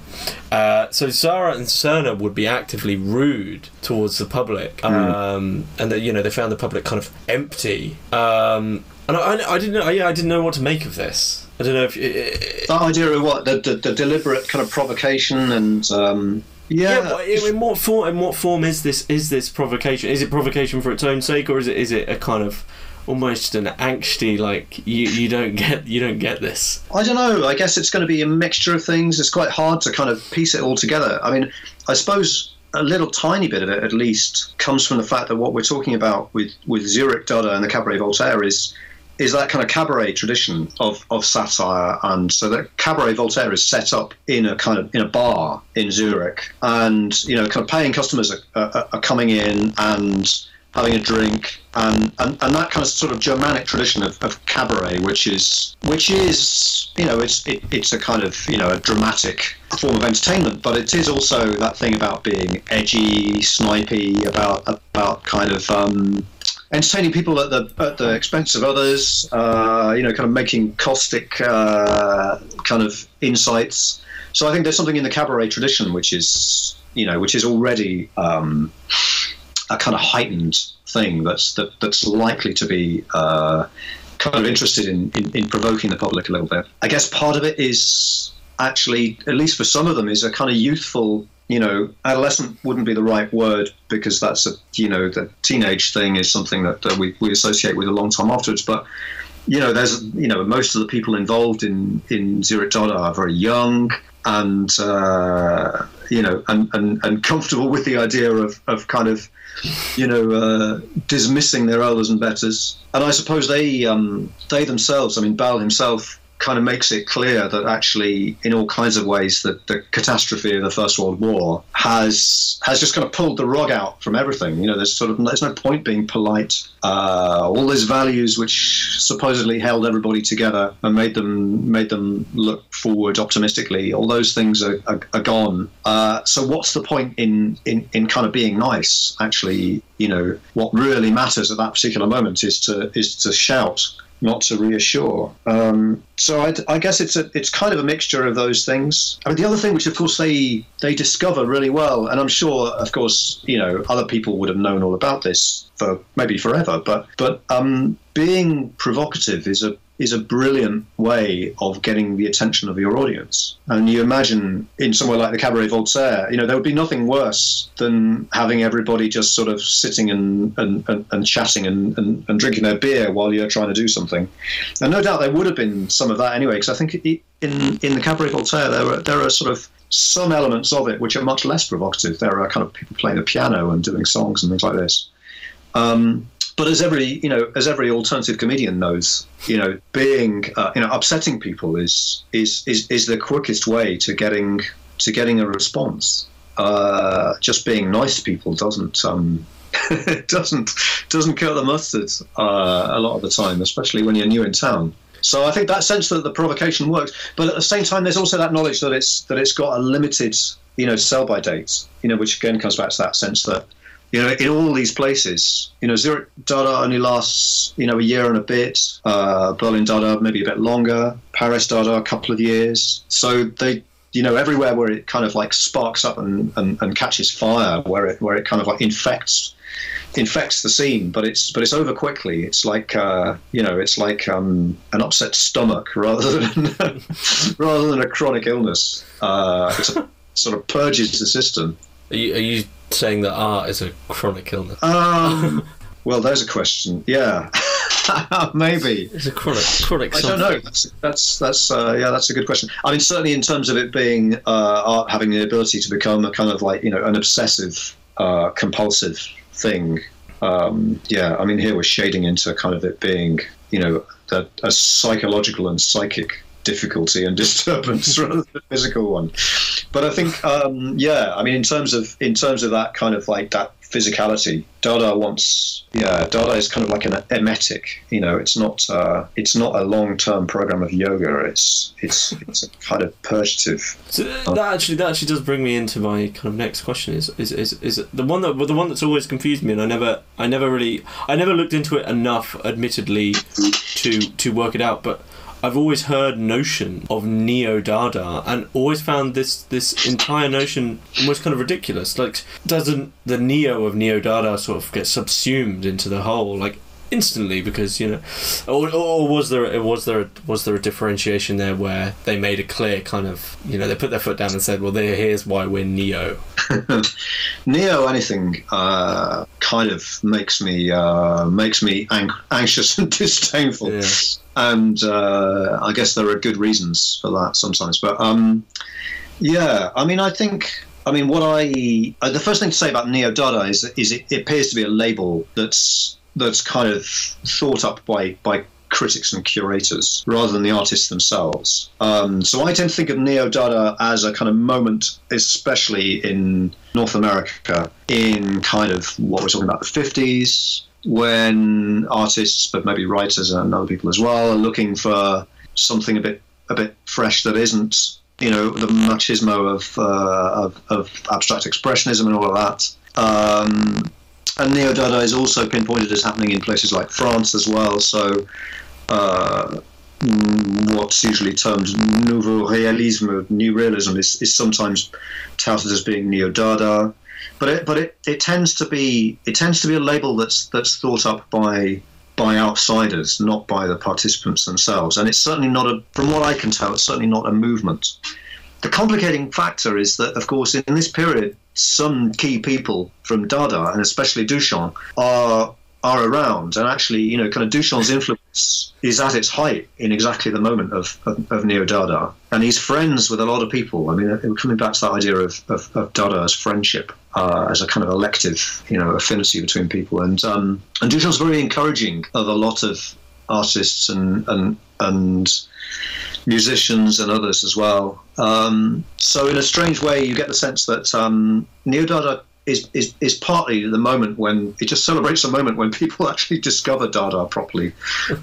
Uh, so Tzara and Serner would be actively rude towards the public, mm. um, and that you know they found the public kind of empty. Um, and I, I, didn't know. Yeah, I didn't know what to make of this. I don't know if it, that idea of what the, the, the, deliberate kind of provocation and. Um, yeah, yeah in what form? In what form is this? Is this provocation? Is it provocation for its own sake, or is it is it a kind of almost an angsty like you, you don't get you don't get this. I don't know. I guess it's going to be a mixture of things. It's quite hard to kind of piece it all together. I mean i suppose a little tiny bit of it at least comes from the fact that what we're talking about with with zurich dada and the cabaret voltaire is is that kind of cabaret tradition of, of satire. And so that cabaret voltaire is set up in a kind of in a bar in zurich. And you know kind of paying customers are, are, are coming in and having a drink, and, and, and that kind of sort of Germanic tradition of, of cabaret, which is which is you know it's it, it's a kind of you know a dramatic form of entertainment, but it is also that thing about being edgy, snipey, about about kind of um, entertaining people at the at the expense of others. Uh, you know, kind of making caustic uh, kind of insights. So I think there's something in the cabaret tradition which is you know which is already. Um, a kind of heightened thing that's that, that's likely to be uh, kind of interested in, in, in provoking the public a little bit. I guess part of it is actually, at least for some of them, is a kind of youthful. You know, adolescent wouldn't be the right word because that's a you know the teenage thing is something that, that we, we associate with a long time afterwards. But you know, there's you know most of the people involved in in Zurich Dada are very young and uh, you know and, and and comfortable with the idea of of kind of you know, uh, dismissing their elders and betters. And I suppose they, um, they themselves, I mean, Ball himself kind of makes it clear that actually, in all kinds of ways, that the catastrophe of the First World War has has just kind of pulled the rug out from everything. You know, there's sort of there's no point being polite. Uh, all those values which supposedly held everybody together and made them made them look forward optimistically, all those things are, are, are gone. Uh, so what's the point in, in in kind of being nice? Actually, you know, what really matters at that particular moment is to is to shout not to reassure. Um, so I, I, guess it's a it's kind of a mixture of those things. I mean, the other thing, which of course they they discover really well, and I'm sure, of course, you know, other people would have known all about this for maybe forever, but but um, being provocative is a is a brilliant way of getting the attention of your audience. And you imagine in somewhere like the Cabaret Voltaire, you know, there would be nothing worse than having everybody just sort of sitting and, and, and, and chatting and, and, and, drinking their beer while you're trying to do something. And no doubt there would have been some of that anyway, because I think in, in the Cabaret Voltaire, there are, there are sort of some elements of it which are much less provocative. There are kind of people playing the piano and doing songs and things like this. Um, but as every you know, as every alternative comedian knows, you know, being uh, you know upsetting people is is is is the quickest way to getting to getting a response. Uh, just being nice to people doesn't um, [laughs] doesn't doesn't kill the mustard uh, a lot of the time, especially when you're new in town. So I think that sense that the provocation works, but at the same time, there's also that knowledge that it's that it's got a limited, you know, sell by date. You know, which again comes back to that sense that you know, in all these places, you know, Zurich Dada only lasts, you know, a year and a bit. Uh, Berlin Dada maybe a bit longer. Paris Dada a couple of years. So they, you know, everywhere where it kind of like sparks up and, and, and catches fire, where it where it kind of like infects infects the scene, but it's but it's over quickly. It's like uh, you know, it's like um, an upset stomach [laughs] rather than [laughs] rather than a chronic illness. Uh, it sort of purges the system. Are you, are you saying that art is a chronic illness? Um, [laughs] well, there's a question. Yeah, [laughs] maybe it's a chronic. chronic I don't know. That's that's, that's uh, yeah, that's a good question. I mean, certainly in terms of it being uh, art having the ability to become a kind of like you know an obsessive, uh, compulsive thing. Um, yeah, I mean, here we're shading into kind of it being you know a, a psychological and psychic difficulty and [laughs] disturbance [laughs] rather than physical one. But I think, um, yeah, I mean, in terms of in terms of that kind of like that physicality, Dada wants, yeah, Dada is kind of like an emetic. You know, it's not uh, it's not a long term program of yoga. It's it's it's a kind of purgative. So that actually that actually does bring me into my kind of next question. Is is is, is the one that the one that's always confused me, and I never I never really I never looked into it enough, admittedly, to to work it out, but I've always heard notion of neo Dada and always found this this entire notion almost kind of ridiculous. Like, doesn't the neo of neo Dada sort of get subsumed into the whole? Like, instantly because you know or, or was there was there was there a differentiation there where they made a clear kind of you know they put their foot down and said well there here's why we're neo [laughs] neo anything uh, kind of makes me uh, makes me ang- anxious [laughs] and disdainful yeah. and uh, I guess there are good reasons for that sometimes but um, yeah I mean I think I mean, what I uh, the first thing to say about neo Dada is is it, it, appears to be a label that's that's kind of thought up by by critics and curators rather than the artists themselves. Um, so I tend to think of Neo Dada as a kind of moment, especially in North America, in kind of what we're talking about the 50s, when artists, but maybe writers and other people as well, are looking for something a bit a bit fresh that isn't you know the machismo of, uh, of, of abstract expressionism and all of that. Um, and neo Dada is also pinpointed as happening in places like France as well. So, uh, mm, what's usually termed nouveau réalisme, new realism, is, is sometimes touted as being neo Dada. But it, but it, it tends to be it tends to be a label that's that's thought up by by outsiders, not by the participants themselves. And it's certainly not a, from what I can tell, it's certainly not a movement. The complicating factor is that, of course, in this period, some key people from Dada and especially Duchamp are are around, and actually, you know, kind of Duchamp's influence is at its height in exactly the moment of, of, of Neo Dada, and he's friends with a lot of people. I mean, we're coming back to that idea of, of, of Dada as friendship, uh, as a kind of elective, you know, affinity between people, and um, and Duchamp's very encouraging of a lot of artists and and and musicians and others as well. Um, so in a strange way, you get the sense that um, Neo Dada is, is, is partly the moment when it just celebrates a moment when [laughs] people actually discover Dada properly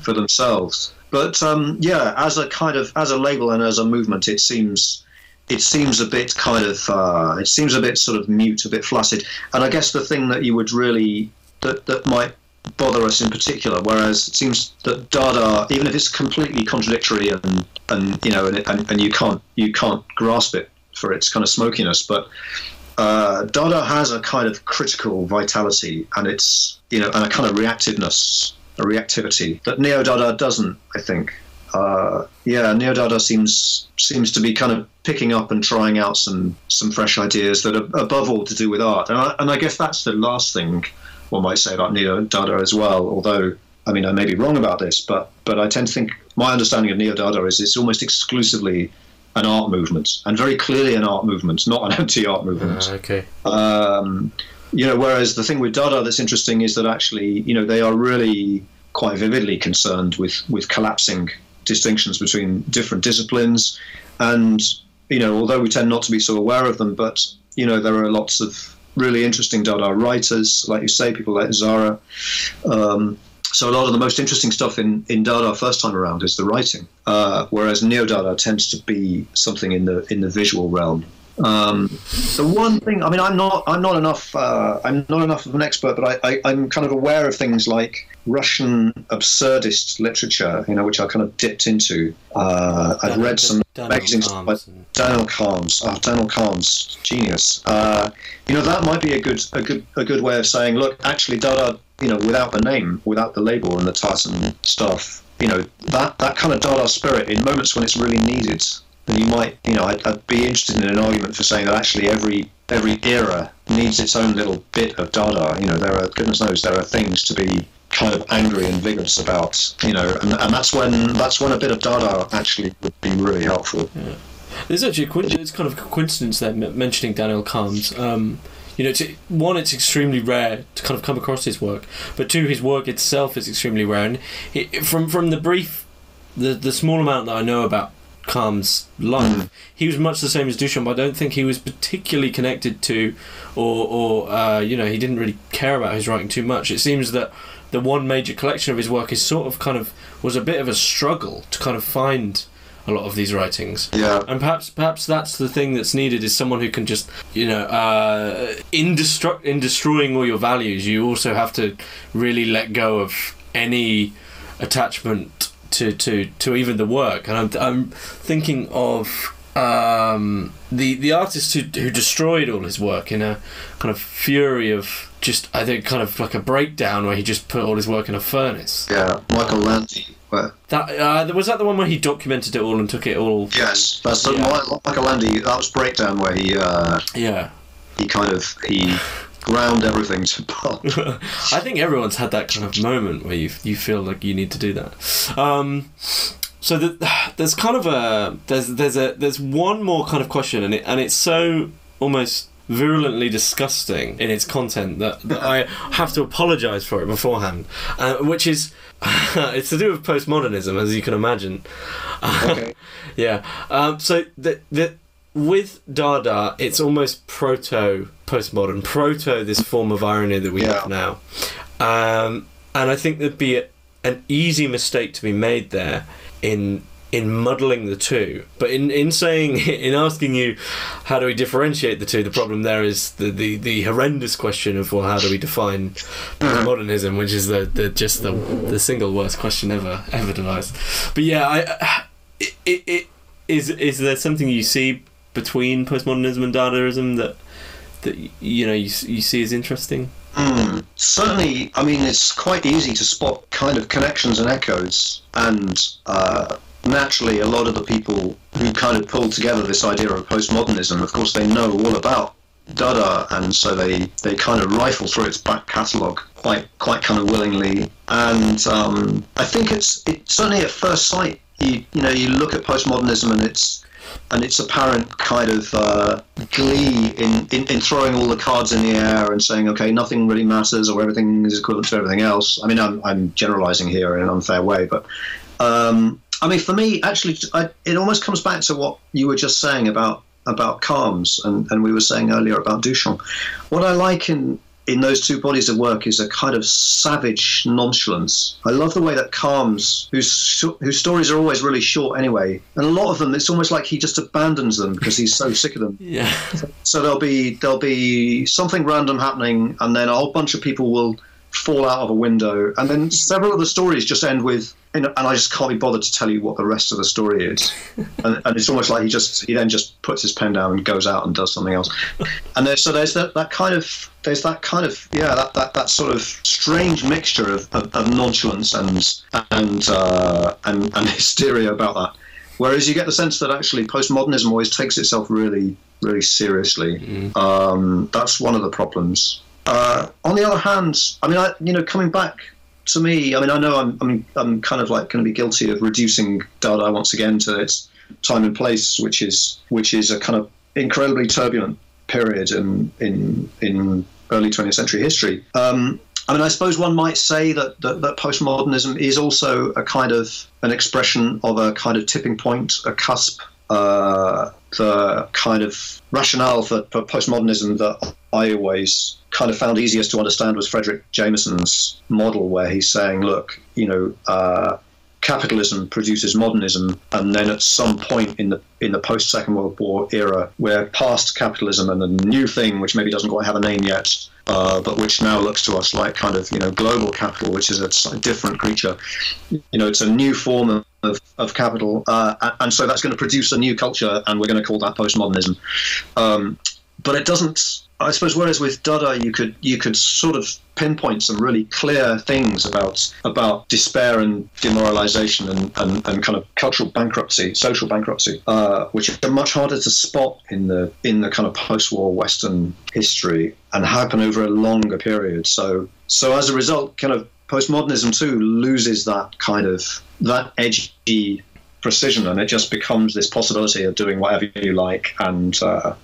for themselves. But um, yeah, as a kind of as a label and as a movement, it seems it seems a bit kind of uh, it seems a bit sort of mute, a bit flaccid. And I guess the thing that you would really that that might bother us in particular. Whereas it seems that Dada, even if it's completely contradictory and and you know and, and, and you can't you can't grasp it for its kind of smokiness, but uh, Dada has a kind of critical vitality and it's you know and a kind of reactiveness, a reactivity that Neo Dada doesn't. I think. Uh, yeah, Neo Dada seems seems to be kind of picking up and trying out some some fresh ideas that are above all to do with art, and I, and I guess that's the last thing one might say about Neo Dada as well. Although, I mean, I may be wrong about this, but but I tend to think my understanding of Neo Dada is it's almost exclusively an art movement, and very clearly an art movement, not an [laughs] anti-art movement. Uh, okay. Um, you know, whereas the thing with Dada that's interesting is that actually, you know, they are really quite vividly concerned with with collapsing distinctions between different disciplines, and you know, although we tend not to be so aware of them, but you know, there are lots of really interesting Dada writers, like you say, people like Tzara. Um, so a lot of the most interesting stuff in, in Dada first time around is the writing, uh, whereas Neo Dada tends to be something in the in the visual realm. Um, the one thing, I mean, I'm not, I'm not enough, uh, I'm not enough of an expert, but I, I, am kind of aware of things like Russian absurdist literature, you know, which I kind of dipped into. Uh, I've read some magazines by Daniel Kharms. Oh, Daniel Kharms, genius. Uh, you know, that might be a good, a good, a good way of saying, look, actually, Dada, you know, without the name, without the label and the Tartan stuff, you know, that, that kind of Dada spirit in moments when it's really needed then you might, you know, I'd, I'd, be interested in an argument for saying that actually every every era needs its own little bit of Dada. You know, there are goodness knows there are things to be kind of angry and vigorous about. You know, and, and that's when that's when a bit of Dada actually would be really helpful. Yeah. There's actually a it's kind of a coincidence there mentioning Daniel Kharms. Um, you know, one, it's extremely rare to kind of come across his work, but two, his work itself is extremely rare. And from from the brief, the the small amount that I know about Kharms' life. He was much the same as Duchamp. I don't think he was particularly connected to, or, or uh, you know, he didn't really care about his writing too much. It seems that the one major collection of his work is sort of kind of was a bit of a struggle to kind of find a lot of these writings. Yeah. And perhaps perhaps that's the thing that's needed is someone who can just you know uh, in destru- in destroying all your values, you also have to really let go of any attachment to, to, to even the work. And I'm, I'm thinking of um, the the artist who, who destroyed all his work in a kind of fury of just I think kind of like a breakdown where he just put all his work in a furnace. Yeah, Michael Landy. That uh, was that the one where he documented it all and took it all. Yes, that's the yeah. Michael Landy. That was breakdown where he. Uh, yeah. He kind of he ground everything to pulp. [laughs] I think everyone's had that kind of moment where you you feel like you need to do that. Um, so the, there's kind of a there's there's a there's one more kind of question, and it and it's so almost virulently disgusting in its content that, that I have to apologise for it beforehand, uh, which is [laughs] it's to do with postmodernism, as you can imagine. Okay. [laughs] yeah. Um, so the the with Dada, it's almost proto postmodern, proto this form of irony that we yeah. have now. Um, and I think there'd be a, an easy mistake to be made there in in muddling the two. But in, in saying [laughs] in asking you how do we differentiate the two, the problem there is the, the, the horrendous question of well how do we define postmodernism, which is the, the just the the single worst question ever ever devised. But yeah, I, it, it, it is is there something you see between postmodernism and Dadaism that that you know you, you see as interesting? Mm, certainly, I mean it's quite easy to spot kind of connections and echoes, and uh, naturally, a lot of the people who kind of pulled together this idea of postmodernism, of course, they know all about Dada, and so they, they kind of rifle through its back catalogue quite quite kind of willingly. And um, I think it's it certainly at first sight, you you know you look at postmodernism and it's and its apparent kind of uh, glee in, in, in, throwing all the cards in the air and saying, okay, nothing really matters or everything is equivalent to everything else. I mean, I'm, I'm generalizing here in an unfair way, but um, I mean, for me, actually, I, it almost comes back to what you were just saying about about Kharms and, and we were saying earlier about Duchamp. What I like in in those two bodies of work is a kind of savage nonchalance. I love the way that Kharms, whose whose stories are always really short anyway, and a lot of them, it's almost like he just abandons them because he's so sick of them. [laughs] Yeah. So, so there'll be there'll be something random happening, and then a whole bunch of people will fall out of a window, and then [laughs] several of the stories just end with, and I just can't be bothered to tell you what the rest of the story is. [laughs] and, and, it's almost like he just he then just puts his pen down and goes out and does something else. And there's, so there's that, that kind of there's that kind of yeah that, that, that sort of strange mixture of, of, of nonchalance and and, uh, and and [laughs] hysteria about that. Whereas you get the sense that actually postmodernism always takes itself really really seriously. Mm. Um, that's one of the problems. Uh, on the other hand, I mean, I, you know, coming back to me, I mean, I know I'm, I'm, I'm kind of like going to be guilty of reducing Dada once again to its time and place, which is which is a kind of incredibly turbulent period in in in early 20th century history. Um, I mean, I suppose one might say that, that, that postmodernism is also a kind of an expression of a kind of tipping point, a cusp uh, the kind of rationale for, for, postmodernism that I always kind of found easiest to understand was Fredric Jameson's model, where he's saying, look, you know, uh, capitalism produces modernism, and then at some point in the in the post Second World War era, we're past capitalism and a new thing, which maybe doesn't quite have a name yet, uh, but which now looks to us like kind of you know global capital, which is a different creature. You know, it's a new form of of, of capital, uh, and so that's going to produce a new culture, and we're going to call that postmodernism. Um, but it doesn't. I suppose whereas with Dada, you could you could sort of pinpoint some really clear things about about despair and demoralization and, and, and kind of cultural bankruptcy, social bankruptcy, uh, which are much harder to spot in the in the kind of post-war Western history and happen over a longer period. So so as a result, kind of postmodernism too loses that kind of that edgy precision, and it just becomes this possibility of doing whatever you like, and uh,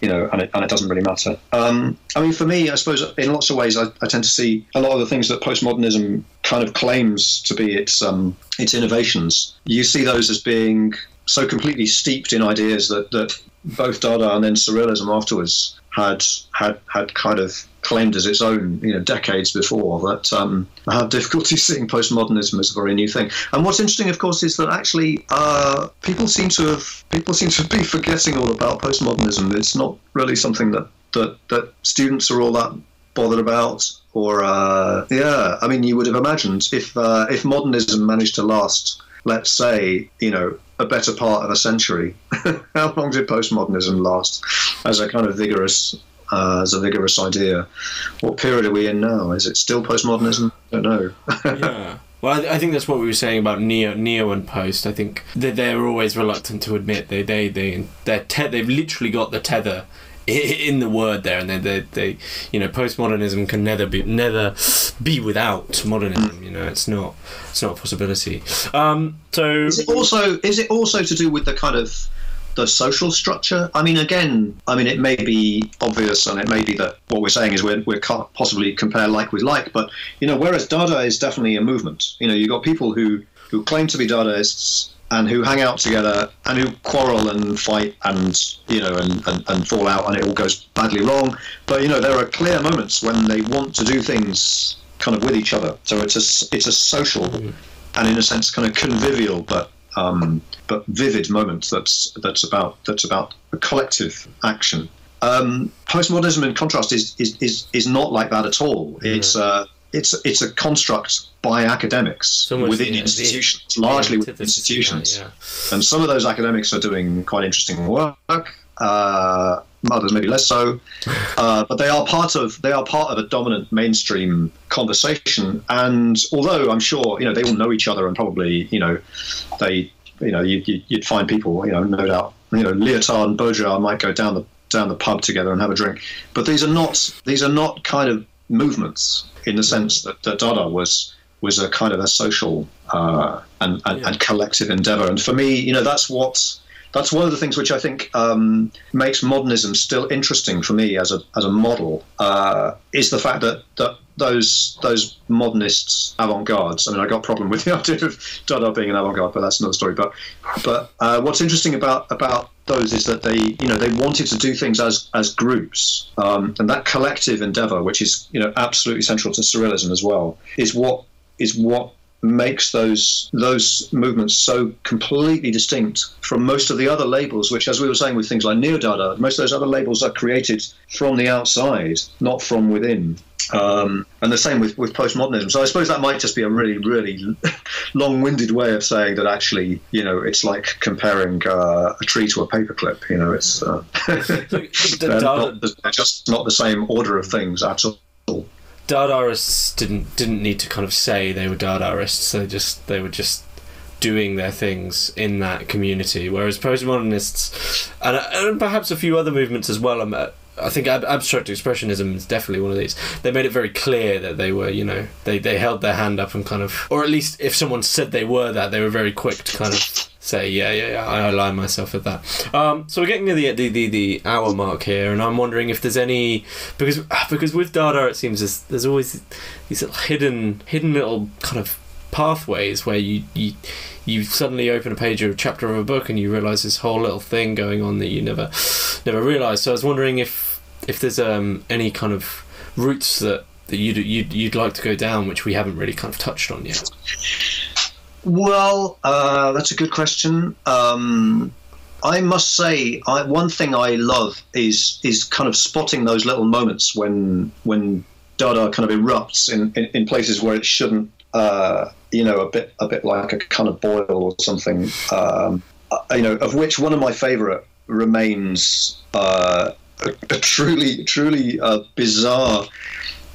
you know, and it, and it doesn't really matter. Um, I mean, for me, I suppose in lots of ways, I, I, tend to see a lot of the things that postmodernism kind of claims to be its um, its innovations. You see those as being so completely steeped in ideas that that both Dada and then Surrealism afterwards had had had kind of claimed as its own, you know, decades before. That um, I have difficulty [laughs] seeing postmodernism as a very new thing. And what's interesting, of course, is that actually uh, people seem to have people seem to be forgetting all about postmodernism. It's not really something that that, that students are all that bothered about. Or uh, yeah, I mean, you would have imagined if uh, if modernism managed to last, let's say, you know, a better part of a century. [laughs] How long did postmodernism last as a kind of vigorous uh, as a vigorous idea? What period are we in now? Is it still postmodernism? I don't know. [laughs] yeah. Well, I, I, think that's what we were saying about neo, neo and post. I think that they're always reluctant to admit they they they they te- they've literally got the tether in the word there, and they, they, they, you know, postmodernism can never be never be without modernism. You know, it's not it's not a possibility. Um, so is it also is it also to do with the kind of the social structure? I mean, again, I mean, it may be obvious, and it may be that what we're saying is we're we can't possibly compare like with like, but you know, whereas Dada is definitely a movement. You know, you've got people who who claim to be Dadaists and who hang out together and who quarrel and fight and you know and, and, and fall out and it all goes badly wrong but you know there are clear moments when they want to do things kind of with each other so it's a it's a social mm. and in a sense kind of convivial but um, but vivid moment that's that's about that's about a collective action um, postmodernism in contrast is, is is is not like that at all it's uh, it's it's a construct by academics so within the, institutions, the, largely within institutions. Yeah, yeah. And some of those academics are doing quite interesting work. Uh, others maybe less so, uh, but they are part of they are part of a dominant mainstream conversation. And although I'm sure you know they all know each other and probably you know they you know you, would you, find people you know no doubt you know Lyotard and Baudrillard might go down the down the pub together and have a drink, but these are not these are not kind of movements in the sense that, that Dada was was a kind of a social uh, and, and, yeah. and, collective endeavor. And for me, you know, that's what that's one of the things which I think um, makes modernism still interesting for me as a as a model uh, is the fact that that those those modernists avant-gardes. I mean, I got a problem with the [laughs] idea of Dada being an avant-garde, but that's another story. But but uh, what's interesting about about those is that they you know they wanted to do things as as groups, um, and that collective endeavor, which is you know absolutely central to surrealism as well, is what is what makes those those movements so completely distinct from most of the other labels, which, as we were saying with things like Neo Dada, most of those other labels are created from the outside, not from within. Um, and the same with, with postmodernism. So I suppose that might just be a really, really [laughs] long-winded way of saying that actually, you know, it's like comparing uh, a tree to a paperclip. You know, it's uh, [laughs] they're, [laughs] not, they're just not the same order of things at all. Dadaists didn't didn't need to kind of say they were Dadaists. They just they were just doing their things in that community. Whereas postmodernists and, and perhaps a few other movements as well. Um, I think ab- abstract expressionism is definitely one of these. They made it very clear that they were, you know, they, they held their hand up and kind of, or at least if someone said they were that, they were very quick to kind of say, yeah, yeah, yeah, I align myself with that. Um, so we're getting to the, the, the, the hour mark here, and I'm wondering if there's any because [sighs] because with Dada it seems there's, there's always these little hidden hidden little kind of pathways where you you you suddenly open a page or a chapter of a book and you realize this whole little thing going on that you never never realized. So I was wondering if if there's um, any kind of routes that that you'd, you'd you'd like to go down, which we haven't really kind of touched on yet. Well, uh, that's a good question. Um, I must say, I, one thing I love is is kind of spotting those little moments when when Dada kind of erupts in, in, in places where it shouldn't. Uh, you know, a bit a bit like a kind of boil or something. Um, uh, you know, of which one of my favourite remains uh, a, a, truly truly uh, bizarre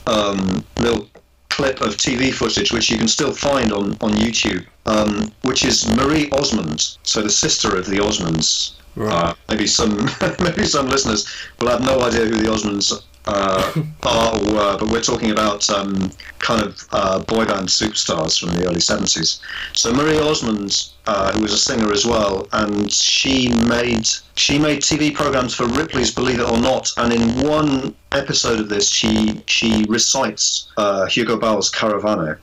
um, little clip of TV footage, which you can still find on on YouTube, um, which is Marie Osmond, so the sister of the Osmonds. Right. Uh, maybe some [laughs] maybe some listeners will have no idea who the Osmonds uh, [laughs] are or were, but we're talking about um, kind of uh, boy band superstars from the early 70s. So Marie Osmond, uh, who was a singer as well, and she made she made TV programs for Ripley's Believe It or Not, and in one episode of this, she she recites uh, Hugo Ball's Karawane.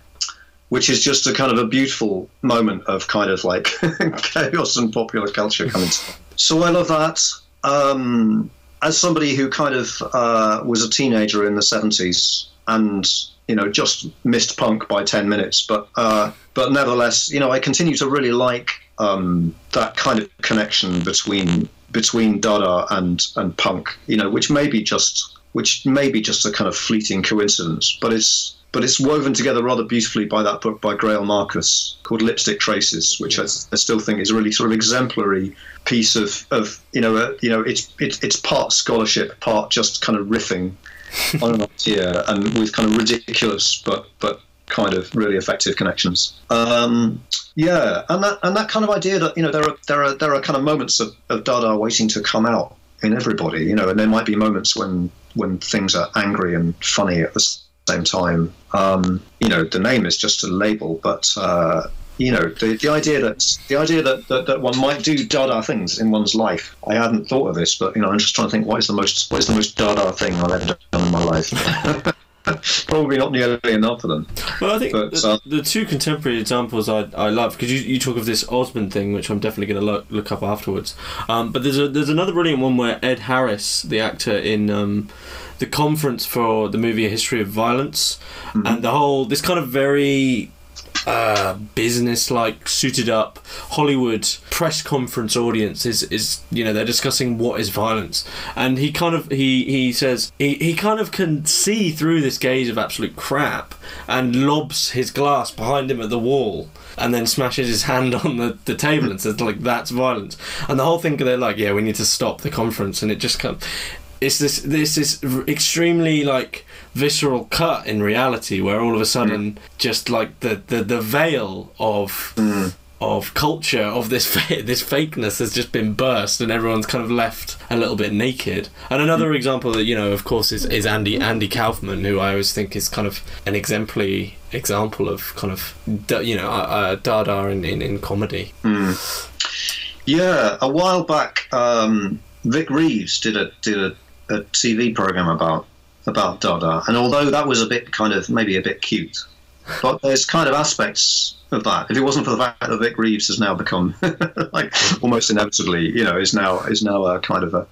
Which is just a kind of a beautiful moment of kind of like [laughs] chaos and popular culture coming. together. So I love that. Um, as somebody who kind of uh, was a teenager in the 70s and you know just missed punk by 10 minutes but uh, but nevertheless you know I continue to really like um, that kind of connection between between Dada and and punk you know which may be just which may be just a kind of fleeting coincidence but it's but it's woven together rather beautifully by that book by Greil Marcus called Lipstick Traces, which I, I, still think is a really sort of exemplary piece of, of you know, uh, you know, it's, it's it's part scholarship, part just kind of riffing [laughs] on an idea, and with kind of ridiculous but but kind of really effective connections. Um, yeah, and that and that kind of idea that you know there are there are there are kind of moments of, of Dada waiting to come out in everybody, you know, and there might be moments when when things are angry and funny at the same time. Um, you know, the name is just a label, but uh, you know, the, the idea that the idea that, that, that one might do Dada things in one's life. I hadn't thought of this, but you know, I'm just trying to think what is the most what is the most Dada thing I've ever done in my life. [laughs] [laughs] Probably not nearly enough of them. Well, I think but, the, uh, the, two contemporary examples I, I love because you, you talk of this Osmond thing, which I'm definitely going to look, look up afterwards. Um, but there's a there's another brilliant one where Ed Harris, the actor in um, the conference for the movie A History of Violence, mm-hmm. and the whole this kind of very uh, business like suited up Hollywood press conference audience is, is you know they're discussing what is violence. And he kind of he he says he, he kind of can see through this gaze of absolute crap and lobs his glass behind him at the wall and then smashes his hand on the, the table and says like that's violence. And the whole thing they're like yeah we need to stop the conference. And it just kind of it's this this is extremely like visceral cut in reality where all of a sudden mm. just like the, the, the veil of mm. of culture of this [laughs] this fakeness has just been burst and everyone's kind of left a little bit naked and another mm. example that you know of course is, is Andy Andy Kaufman who I always think is kind of an exemplary example of kind of you know uh, Dada in, in, in comedy mm. yeah a while back um, Vic Reeves did a did a a TV program about about Dada, and although that was a bit kind of maybe a bit cute, but there's kind of aspects of that. If it wasn't for the fact that Vic Reeves has now become [laughs] like almost inevitably, you know, is now is now a kind of a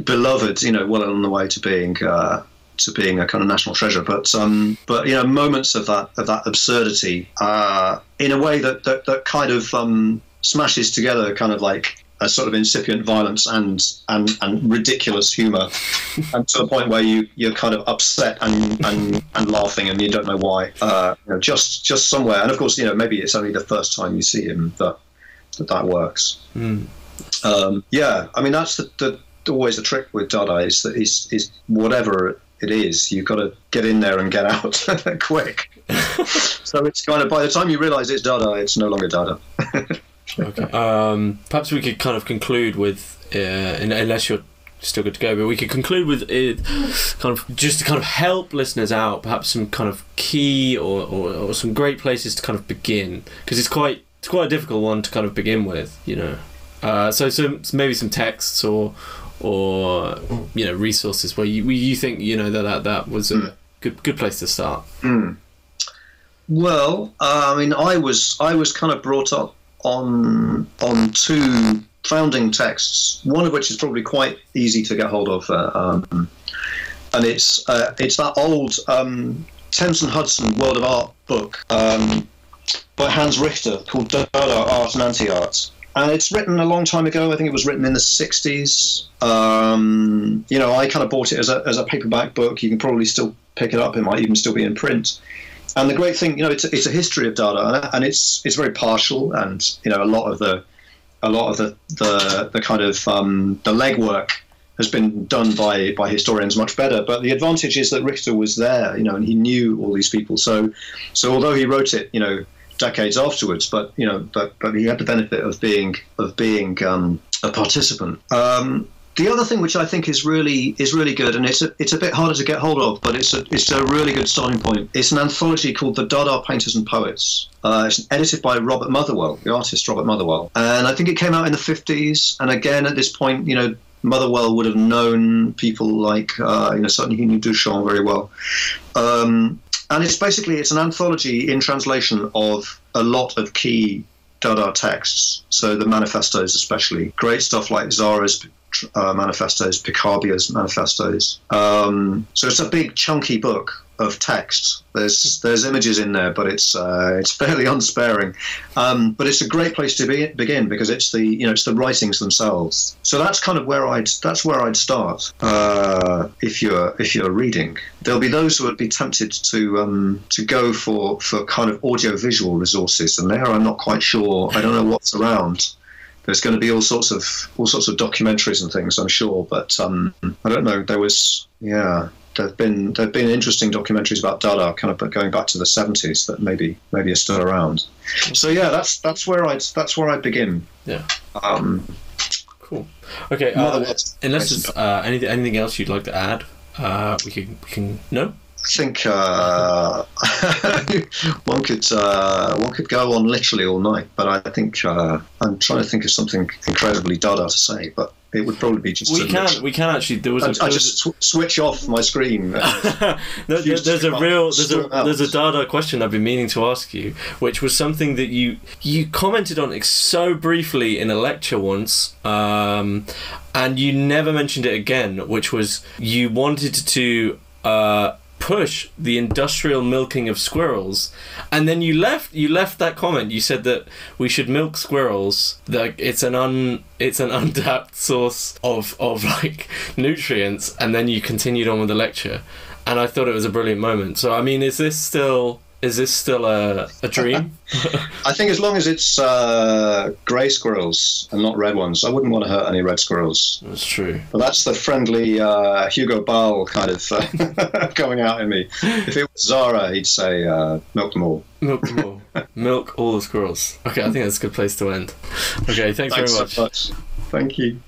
beloved, you know, well on the way to being. Uh, to being a kind of national treasure, but um, but you know, moments of that of that absurdity, uh, in a way that that, that kind of um, smashes together, kind of like a sort of incipient violence and and, and ridiculous humour, [laughs] and to the point where you you're kind of upset and and, and laughing and you don't know why. Uh, you know, just just somewhere, and of course, you know, maybe it's only the first time you see him that that, that works. Mm. Um, yeah, I mean that's the, the always the trick with Dada is that is is whatever it is, you've got to get in there and get out [laughs] quick. [laughs] so it's kind of by the time you realise it's Dada, it's no longer Dada. Okay. Um, perhaps we could kind of conclude with, uh, unless you're still good to go, but we could conclude with it, kind of just to kind of help listeners out, perhaps some kind of key or, or, or some great places to kind of begin, because it's quite it's quite a difficult one to kind of begin with, you know. Uh, so, so maybe some texts or or you know resources where you you think you know that that, that was a mm. good good place to start. Mm. Well, uh, I mean, I was I was kind of brought up on on two founding texts, one of which is probably quite easy to get hold of, uh, um, and it's uh, it's that old um, and Hudson World of Art book um, by Hans Richter called Dada Art and Anti-Art and it's written a long time ago. I think it was written in the 60s. Um, you know, I kind of bought it as a, as a paperback book. You can probably still pick it up. It might even still be in print. And the great thing, you know, it's it's a history of Dada, and it's it's very partial, and you know, a lot of the a lot of the the, the kind of um, the legwork has been done by by historians much better. But the advantage is that Richter was there, you know, and he knew all these people. So so although he wrote it, you know decades afterwards. But you know, but but he had the benefit of being of being um, a participant. Um, the other thing which I think is really is really good, and it's a, it's a bit harder to get hold of, but it's a, it's a really good starting point. It's an anthology called The Dada Painters and Poets. Uh, it's edited by Robert Motherwell, the artist Robert Motherwell, and I think it came out in the 50s. And again, at this point, you know, Motherwell would have known people like uh, you know certainly he knew Duchamp very well. Um, and it's basically it's an anthology in translation of a lot of key Dada texts. So the manifestos, especially great stuff like Tzara's uh, manifestos, Picabia's manifestos. Um, so it's a big chunky book of text. There's there's images in there, but it's uh, it's [laughs] fairly unsparing. Um, but it's a great place to be, begin because it's the you know it's the writings themselves. So that's kind of where I'd that's where I'd start uh, if you're if you're reading. There'll be those who would be tempted to um, to go for for kind of audio visual resources, and there I'm not quite sure. I don't know what's around there's going to be all sorts of all sorts of documentaries and things, I'm sure. But um, I don't know. There was yeah there've been there've been interesting documentaries about Dada, kind of going back to the seventies that maybe maybe are still around. So yeah, that's that's where I that's where I begin. Yeah. Um, cool. Okay. Uh, unless there's uh, anything anything else you'd like to add, uh, we can we can no. I think uh, [laughs] one could uh, one could go on literally all night, but I think uh, I'm trying to think of something incredibly Dada to say. But it would probably be just. We can. We can actually. There was. I, I just sw- switch off my screen. [laughs] no, there's a real. There's a there's a Dada question I've been meaning to ask you, which was something that you you commented on so briefly in a lecture once, um, and you never mentioned it again, which was you wanted to. Uh, push the industrial milking of squirrels. And then you left you left that comment. You said that we should milk squirrels. That it's an un it's an [laughs] untapped source of of like [laughs] nutrients. And then you continued on with the lecture. And i thought it was a brilliant moment. So i mean is this still is this still a, a dream? [laughs] I think as long as it's uh, grey squirrels and not red ones, I wouldn't want to hurt any red squirrels. That's true. But that's the friendly uh, Hugo Ball kind of uh, [laughs] coming out in me. If it was Tzara, he'd say, uh, milk them all. Milk them all. [laughs] milk all the squirrels. Okay, I think that's a good place to end. Okay, thanks, thanks very much. So much. Thank you.